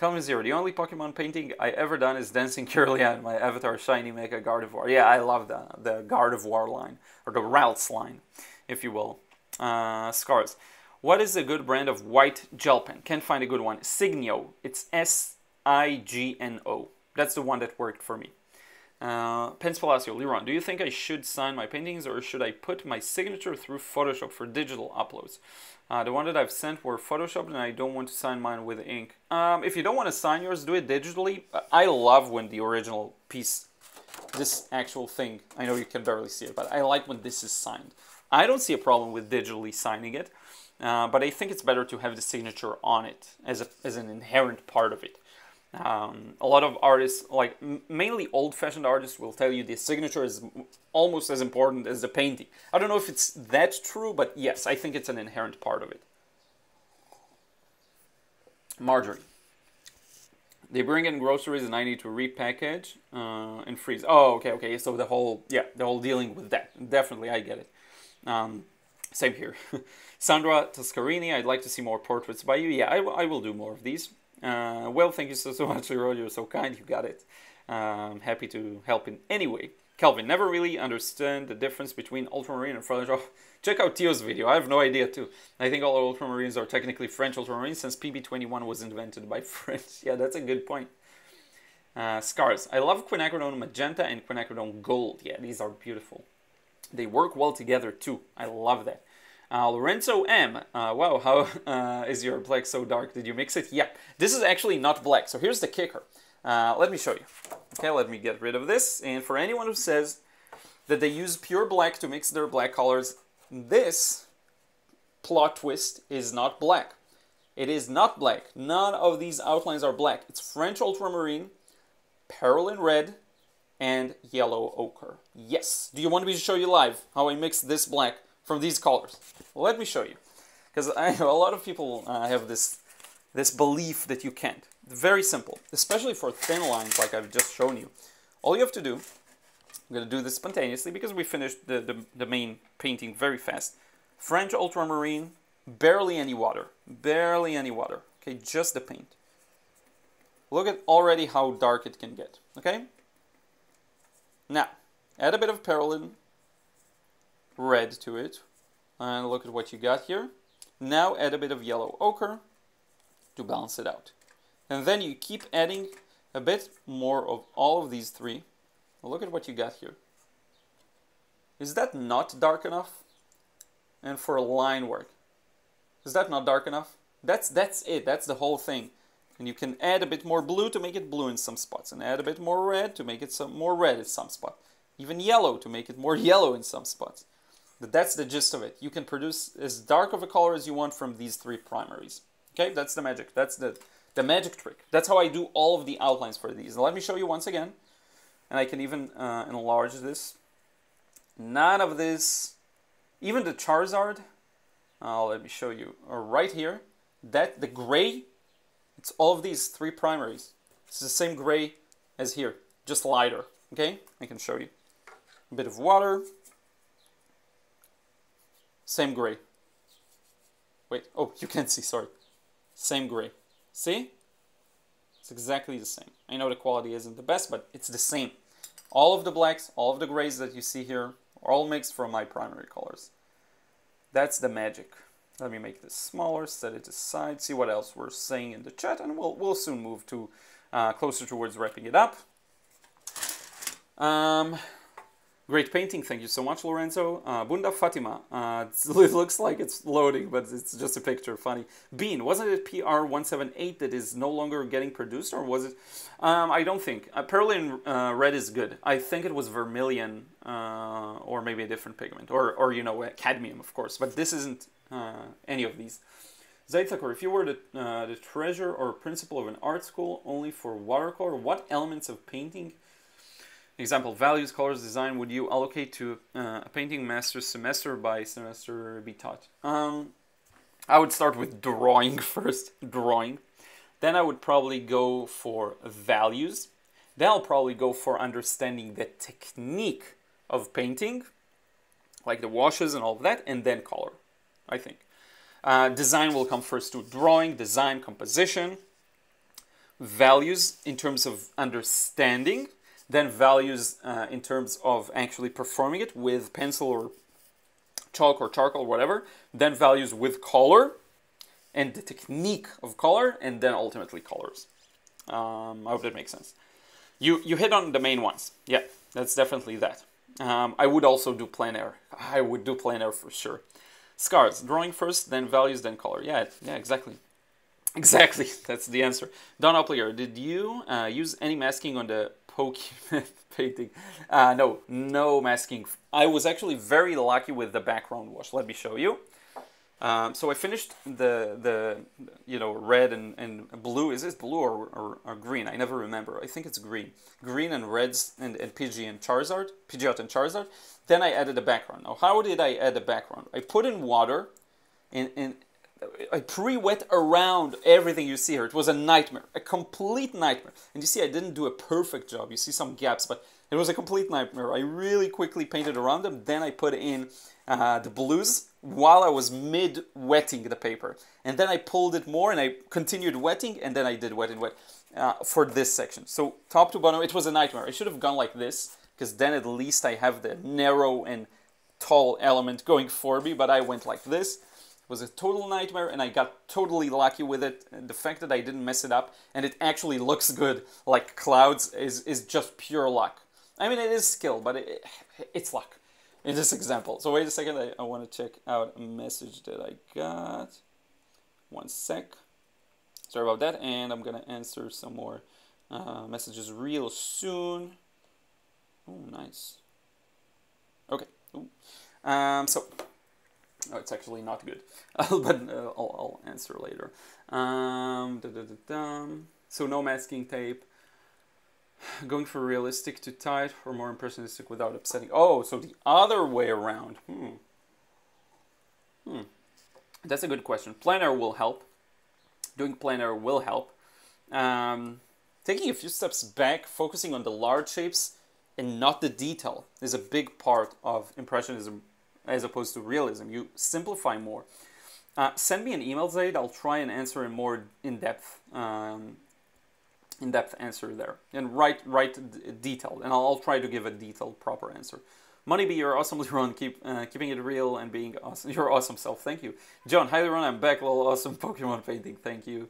Calvin Zero, the only Pokemon painting I ever done is Dancing Kirlian, my avatar Shiny Mega Gardevoir. Yeah, I love the, the Gardevoir line, or the Ralts line, if you will. Uh, scars. What is a good brand of white gel pen? Can't find a good one. Signo. It's S-I-G-N-O. That's the one that worked for me. Uh, Palacio, Liron, do you think I should sign my paintings or should I put my signature through Photoshop for digital uploads? Uh, the one that I've sent were photoshopped and I don't want to sign mine with ink. Um, if you don't want to sign yours, do it digitally. I love when the original piece, this actual thing, I know you can barely see it, but I like when this is signed. I don't see a problem with digitally signing it, uh, but I think it's better to have the signature on it as, a, as an inherent part of it. Um, a lot of artists, like mainly old-fashioned artists, will tell you the signature is almost as important as the painting. I don't know if it's that true, but yes, I think it's an inherent part of it. Marjorie. They bring in groceries and I need to repackage uh, and freeze. Oh, okay, okay. So the whole, yeah, the whole dealing with that. Definitely, I get it. Um, same here. Sandra Toscarini, I'd like to see more portraits by you. Yeah, I, I will do more of these. Uh, well, thank you so, so much, Leroy. You're so kind. You got it. Um, happy to help in any way. Kelvin, never really understand the difference between ultramarine and French. Oh, check out Tio's video. I have no idea too. I think all ultramarines are technically French ultramarines since PB21 was invented by French. yeah, that's a good point. Uh, scars. I love quinacridone magenta and quinacridone gold. Yeah, these are beautiful. They work well together too. I love that. Uh, Lorenzo M. Uh, wow, how uh, is your black so dark? Did you mix it? Yeah, this is actually not black. So here's the kicker. Uh, let me show you. Okay, let me get rid of this. And for anyone who says that they use pure black to mix their black colors, this plot twist is not black. It is not black. None of these outlines are black. It's French ultramarine, Perylene red, and yellow ochre. Yes. Do you want me to show you live how I mix this black from these colors? Let me show you. Because a lot of people uh, have this, this belief that you can't. Very simple, especially for thin lines like I've just shown you. All you have to do, I'm going to do this spontaneously because we finished the, the, the main painting very fast. French ultramarine, barely any water, barely any water. Okay, just the paint. Look at already how dark it can get, okay? Now, add a bit of Perylene red to it. And look at what you got here. Now add a bit of yellow ochre to balance it out. And then you keep adding a bit more of all of these three. Look at what you got here. Is that not dark enough? And for line work, is that not dark enough? That's, that's it, that's the whole thing. And you can add a bit more blue to make it blue in some spots, and add a bit more red to make it some more red in some spot. Even yellow to make it more yellow in some spots. But that's the gist of it. You can produce as dark of a color as you want from these three primaries. Okay, that's the magic. That's the, the magic trick. That's how I do all of the outlines for these. let me show you once again. And I can even uh, enlarge this. None of this, even the Charizard, uh, let me show you. Uh, right here, that the gray it's all of these three primaries. It's the same gray as here, just lighter. Okay, I can show you. A bit of water. Same gray. Wait, oh, you can't see, sorry. Same gray. See? It's exactly the same. I know the quality isn't the best, but it's the same. All of the blacks, all of the grays that you see here are all mixed from my primary colors. That's the magic. Let me make this smaller, set it aside, see what else we're saying in the chat, and we'll, we'll soon move to uh, closer towards wrapping it up. Um, great painting, thank you so much, Lorenzo. Uh, Bunda Fatima, uh, it looks like it's loading, but it's just a picture, funny. Bean, wasn't it PR178 that is no longer getting produced, or was it? Um, I don't think. Uh, Perylene uh, red is good. I think it was vermilion, uh, or maybe a different pigment, or, or you know, cadmium, of course, but this isn't uh, any of these. Zaid Thakur, if you were the, uh, the treasurer or principal of an art school only for watercolor, what elements of painting, example, values, colors, design, would you allocate to uh, a painting master's semester by semester be taught? Um, I would start with drawing first, drawing. Then I would probably go for values. Then I'll probably go for understanding the technique of painting, like the washes and all of that, and then color. I think. Uh, design will come first to drawing, design, composition, values in terms of understanding, then values uh, in terms of actually performing it with pencil or chalk or charcoal or whatever, then values with color and the technique of color, and then ultimately colors. Um, I hope that makes sense. You, you hit on the main ones. Yeah, that's definitely that. Um, I would also do plein air. I would do plein air for sure. Scars, drawing first, then values, then color. Yeah, yeah, exactly. Exactly, that's the answer. Don Oplier, did you uh, use any masking on the Pokemon painting? Uh, no, no masking. I was actually very lucky with the background wash. Let me show you. Um, so I finished the the you know red and, and blue. Is this blue or, or, or, green? I never remember. I think it's green. Green and reds and, and Pidgey and Charizard, Pidgeot and Charizard. Then I added a background. Now how did I add a background? I put in water and, and I pre-wet around everything you see here. It was a nightmare, a complete nightmare. And you see I didn't do a perfect job. You see some gaps, but it was a complete nightmare. I really quickly painted around them. Then I put in uh, the blues while I was mid wetting the paper. And then I pulled it more and I continued wetting and then I did wet and wet. uh, for this section. So top to bottom, it was a nightmare. I should have gone like this because then at least I have the narrow and tall element going for me, but I went like this. Was a total nightmare and I got totally lucky with it. The fact that I didn't mess it up and it actually looks good like clouds is, is just pure luck. I mean, it is skill, but it, it's luck in this example. So wait a second, I, I want to check out a message that I got. One sec. Sorry about that, and I'm gonna answer some more uh, messages real soon. Oh, nice. Okay. Um, so, oh, it's actually not good, but uh, I'll, I'll, answer later. Um, da, da, da, so no masking tape. Going for realistic to tight or more impressionistic without upsetting. Oh, so the other way around. Hmm. Hmm. That's a good question. Plein air will help. Doing plein air will help. Um, taking a few steps back, focusing on the large shapes and not the detail is a big part of impressionism as opposed to realism. You simplify more. Uh, send me an email, Zaid. I'll try and answer a more in-depth um, in-depth answer there. And write write detailed. And I'll, I'll, try to give a detailed proper answer. Money be your awesomely keep uh, keeping it real and being awesome your awesome self. Thank you. John highly run i'm back. Little awesome pokemon painting. Thank you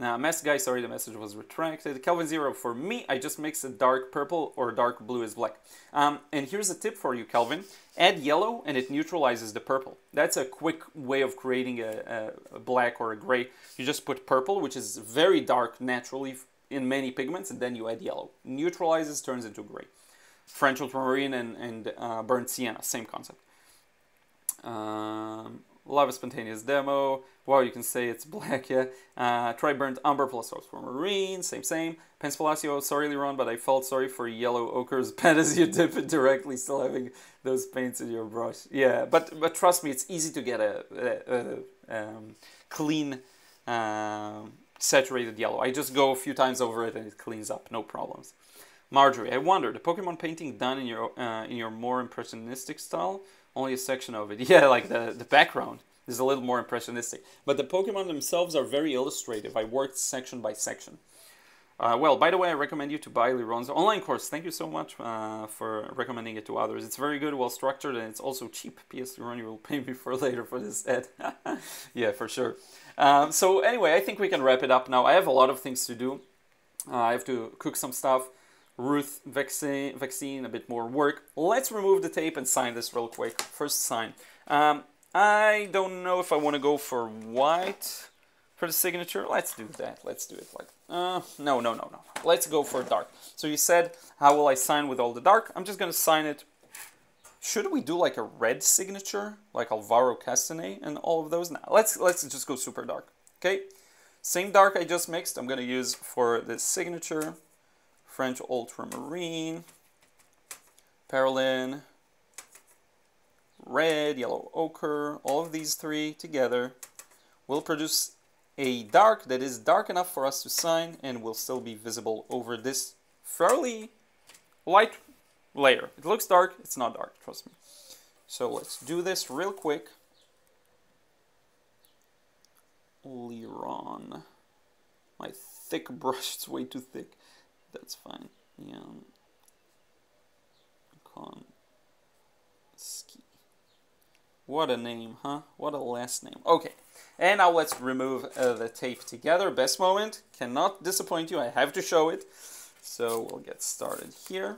now mess guy sorry the message was retracted kelvin zero for me i just mix a dark purple or dark blue as black um, and here's a tip for you kelvin add yellow and it neutralizes the purple that's a quick way of creating a, a black or a gray you just put purple which is very dark naturally in many pigments, and then you add yellow. Neutralizes, turns into gray. French ultramarine and, and uh, burnt sienna, same concept. Um, love a spontaneous demo. Wow, you can say it's black, yeah. Uh, try burnt umber plus ultramarine, same, same. Pens Palacio, sorry Liron, but I felt sorry for yellow ochre's pen as you dip it directly, still having those paints in your brush. Yeah, but but trust me, it's easy to get a, a, a um, clean um, saturated yellow. I just go a few times over it and it cleans up, no problems. Marjorie, I wonder, the Pokemon painting done in your uh, in your more impressionistic style, only a section of it. Yeah, like the, the background is a little more impressionistic. But the Pokemon themselves are very illustrative. I worked section by section. Uh, well, by the way, I recommend you to buy Liron's online course. Thank you so much uh, for recommending it to others. It's very good, well structured, and it's also cheap. P.S. Liron, you will pay me for later for this ad. yeah, for sure. Um, so anyway, I think we can wrap it up now. I have a lot of things to do. Uh, I have to cook some stuff. Ruth vaccine, vaccine, a bit more work. Let's remove the tape and sign this real quick. First sign. Um, I don't know if I want to go for white for the signature. Let's do that. Let's do it like, uh, no, no, no, no. Let's go for dark. So you said, how will I sign with all the dark? I'm just going to sign it should we do like a red signature, like Alvaro Castagnet and all of those? Now, let's, let's just go super dark, okay? Same dark I just mixed, I'm gonna use for the signature, French Ultramarine, Perylene, red, yellow ochre, all of these three together will produce a dark that is dark enough for us to sign and will still be visible over this fairly light layer. It looks dark, it's not dark, trust me. So let's do this real quick. Liron. My thick brush is way too thick. That's fine. Yeah. Con ski. What a name, huh? What a last name. Okay. And now let's remove uh, the tape together. Best moment. Cannot disappoint you. I have to show it. So we'll get started here.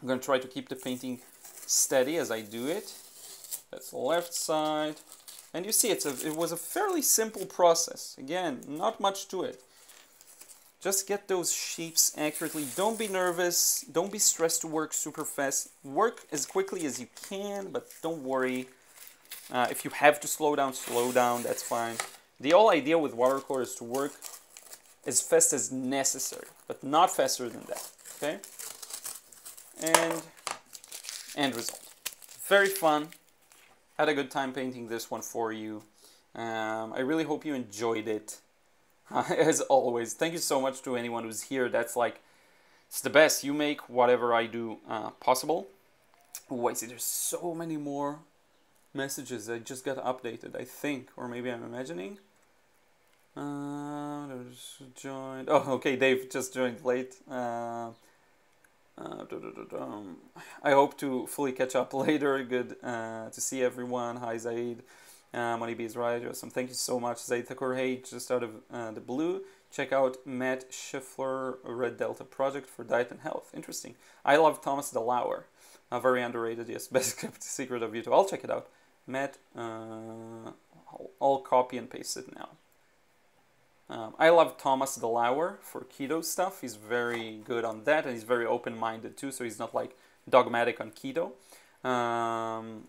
I'm going to try to keep the painting steady as I do it. That's the left side. And you see it's a, it was a fairly simple process. Again, not much to it. Just get those shapes accurately. Don't be nervous. Don't be stressed to work super fast. Work as quickly as you can, but don't worry. Uh, if you have to slow down, slow down. That's fine. The whole idea with watercolor is to work as fast as necessary, but not faster than that. Okay? and end result. Very fun. Had a good time painting this one for you. Um, I really hope you enjoyed it. As always, thank you so much to anyone who's here. That's like, it's the best. You make whatever I do uh, possible. Oh, I see there's so many more messages I just got updated, I think. Or maybe I'm imagining. Uh, joined. Oh, okay. Dave just joined late. Uh, uh, I hope to fully catch up later. Good uh, to see everyone. Hi, Zaid. Uh, Money B is right. Awesome. Thank you so much, Zaid Thakur. Hey, just out of uh, the blue, check out Matt Schiffler Red Delta Project for Diet and Health. Interesting. I love Thomas DeLauer. Uh, very underrated, yes. Best kept secret of YouTube. I'll check it out. Matt, uh, I'll, I'll copy and paste it now. Um, I love Thomas DeLauer for keto stuff. He's very good on that, and he's very open-minded too. So he's not like dogmatic on keto. Um,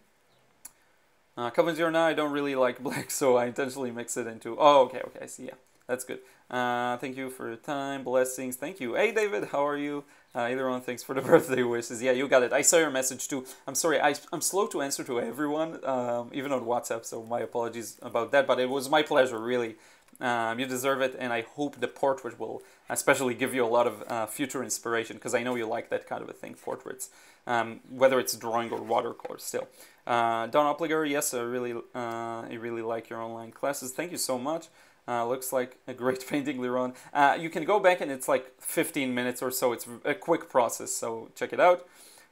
uh, Zero now, I don't really like black, so I intentionally mix it into. Oh, okay, okay, I see. Yeah, that's good. Uh, thank you for your time, blessings. Thank you. Hey, David, how are you? Uh, either one, thanks for the birthday wishes. Yeah, you got it. I saw your message too. I'm sorry, I, I'm slow to answer to everyone, um, even on WhatsApp, so my apologies about that. But it was my pleasure, really. Um, you deserve it, and I hope the portrait will especially give you a lot of uh, future inspiration because I know you like that kind of a thing, portraits, um, whether it's drawing or watercolor still. Uh, Don Opliger, yes, I really, uh, I really like your online classes. Thank you so much. Uh, looks like a great painting, Liron. Uh, you can go back and it's like 15 minutes or so. It's a quick process, so check it out.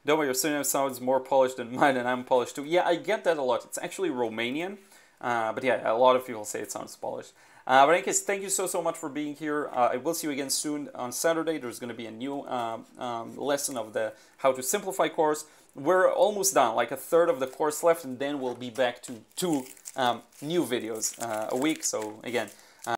Doma, your cinema sounds more polished than mine, and I'm polished too. Yeah, I get that a lot. It's actually Romanian, uh, but yeah, a lot of people say it sounds polished. Uh, but in case, thank you so, so much for being here. Uh, I will see you again soon on Saturday. There's going to be a new um, um, lesson of the How to Simplify course. We're almost done, like a third of the course left, and then we'll be back to two um, new videos uh, a week. So again,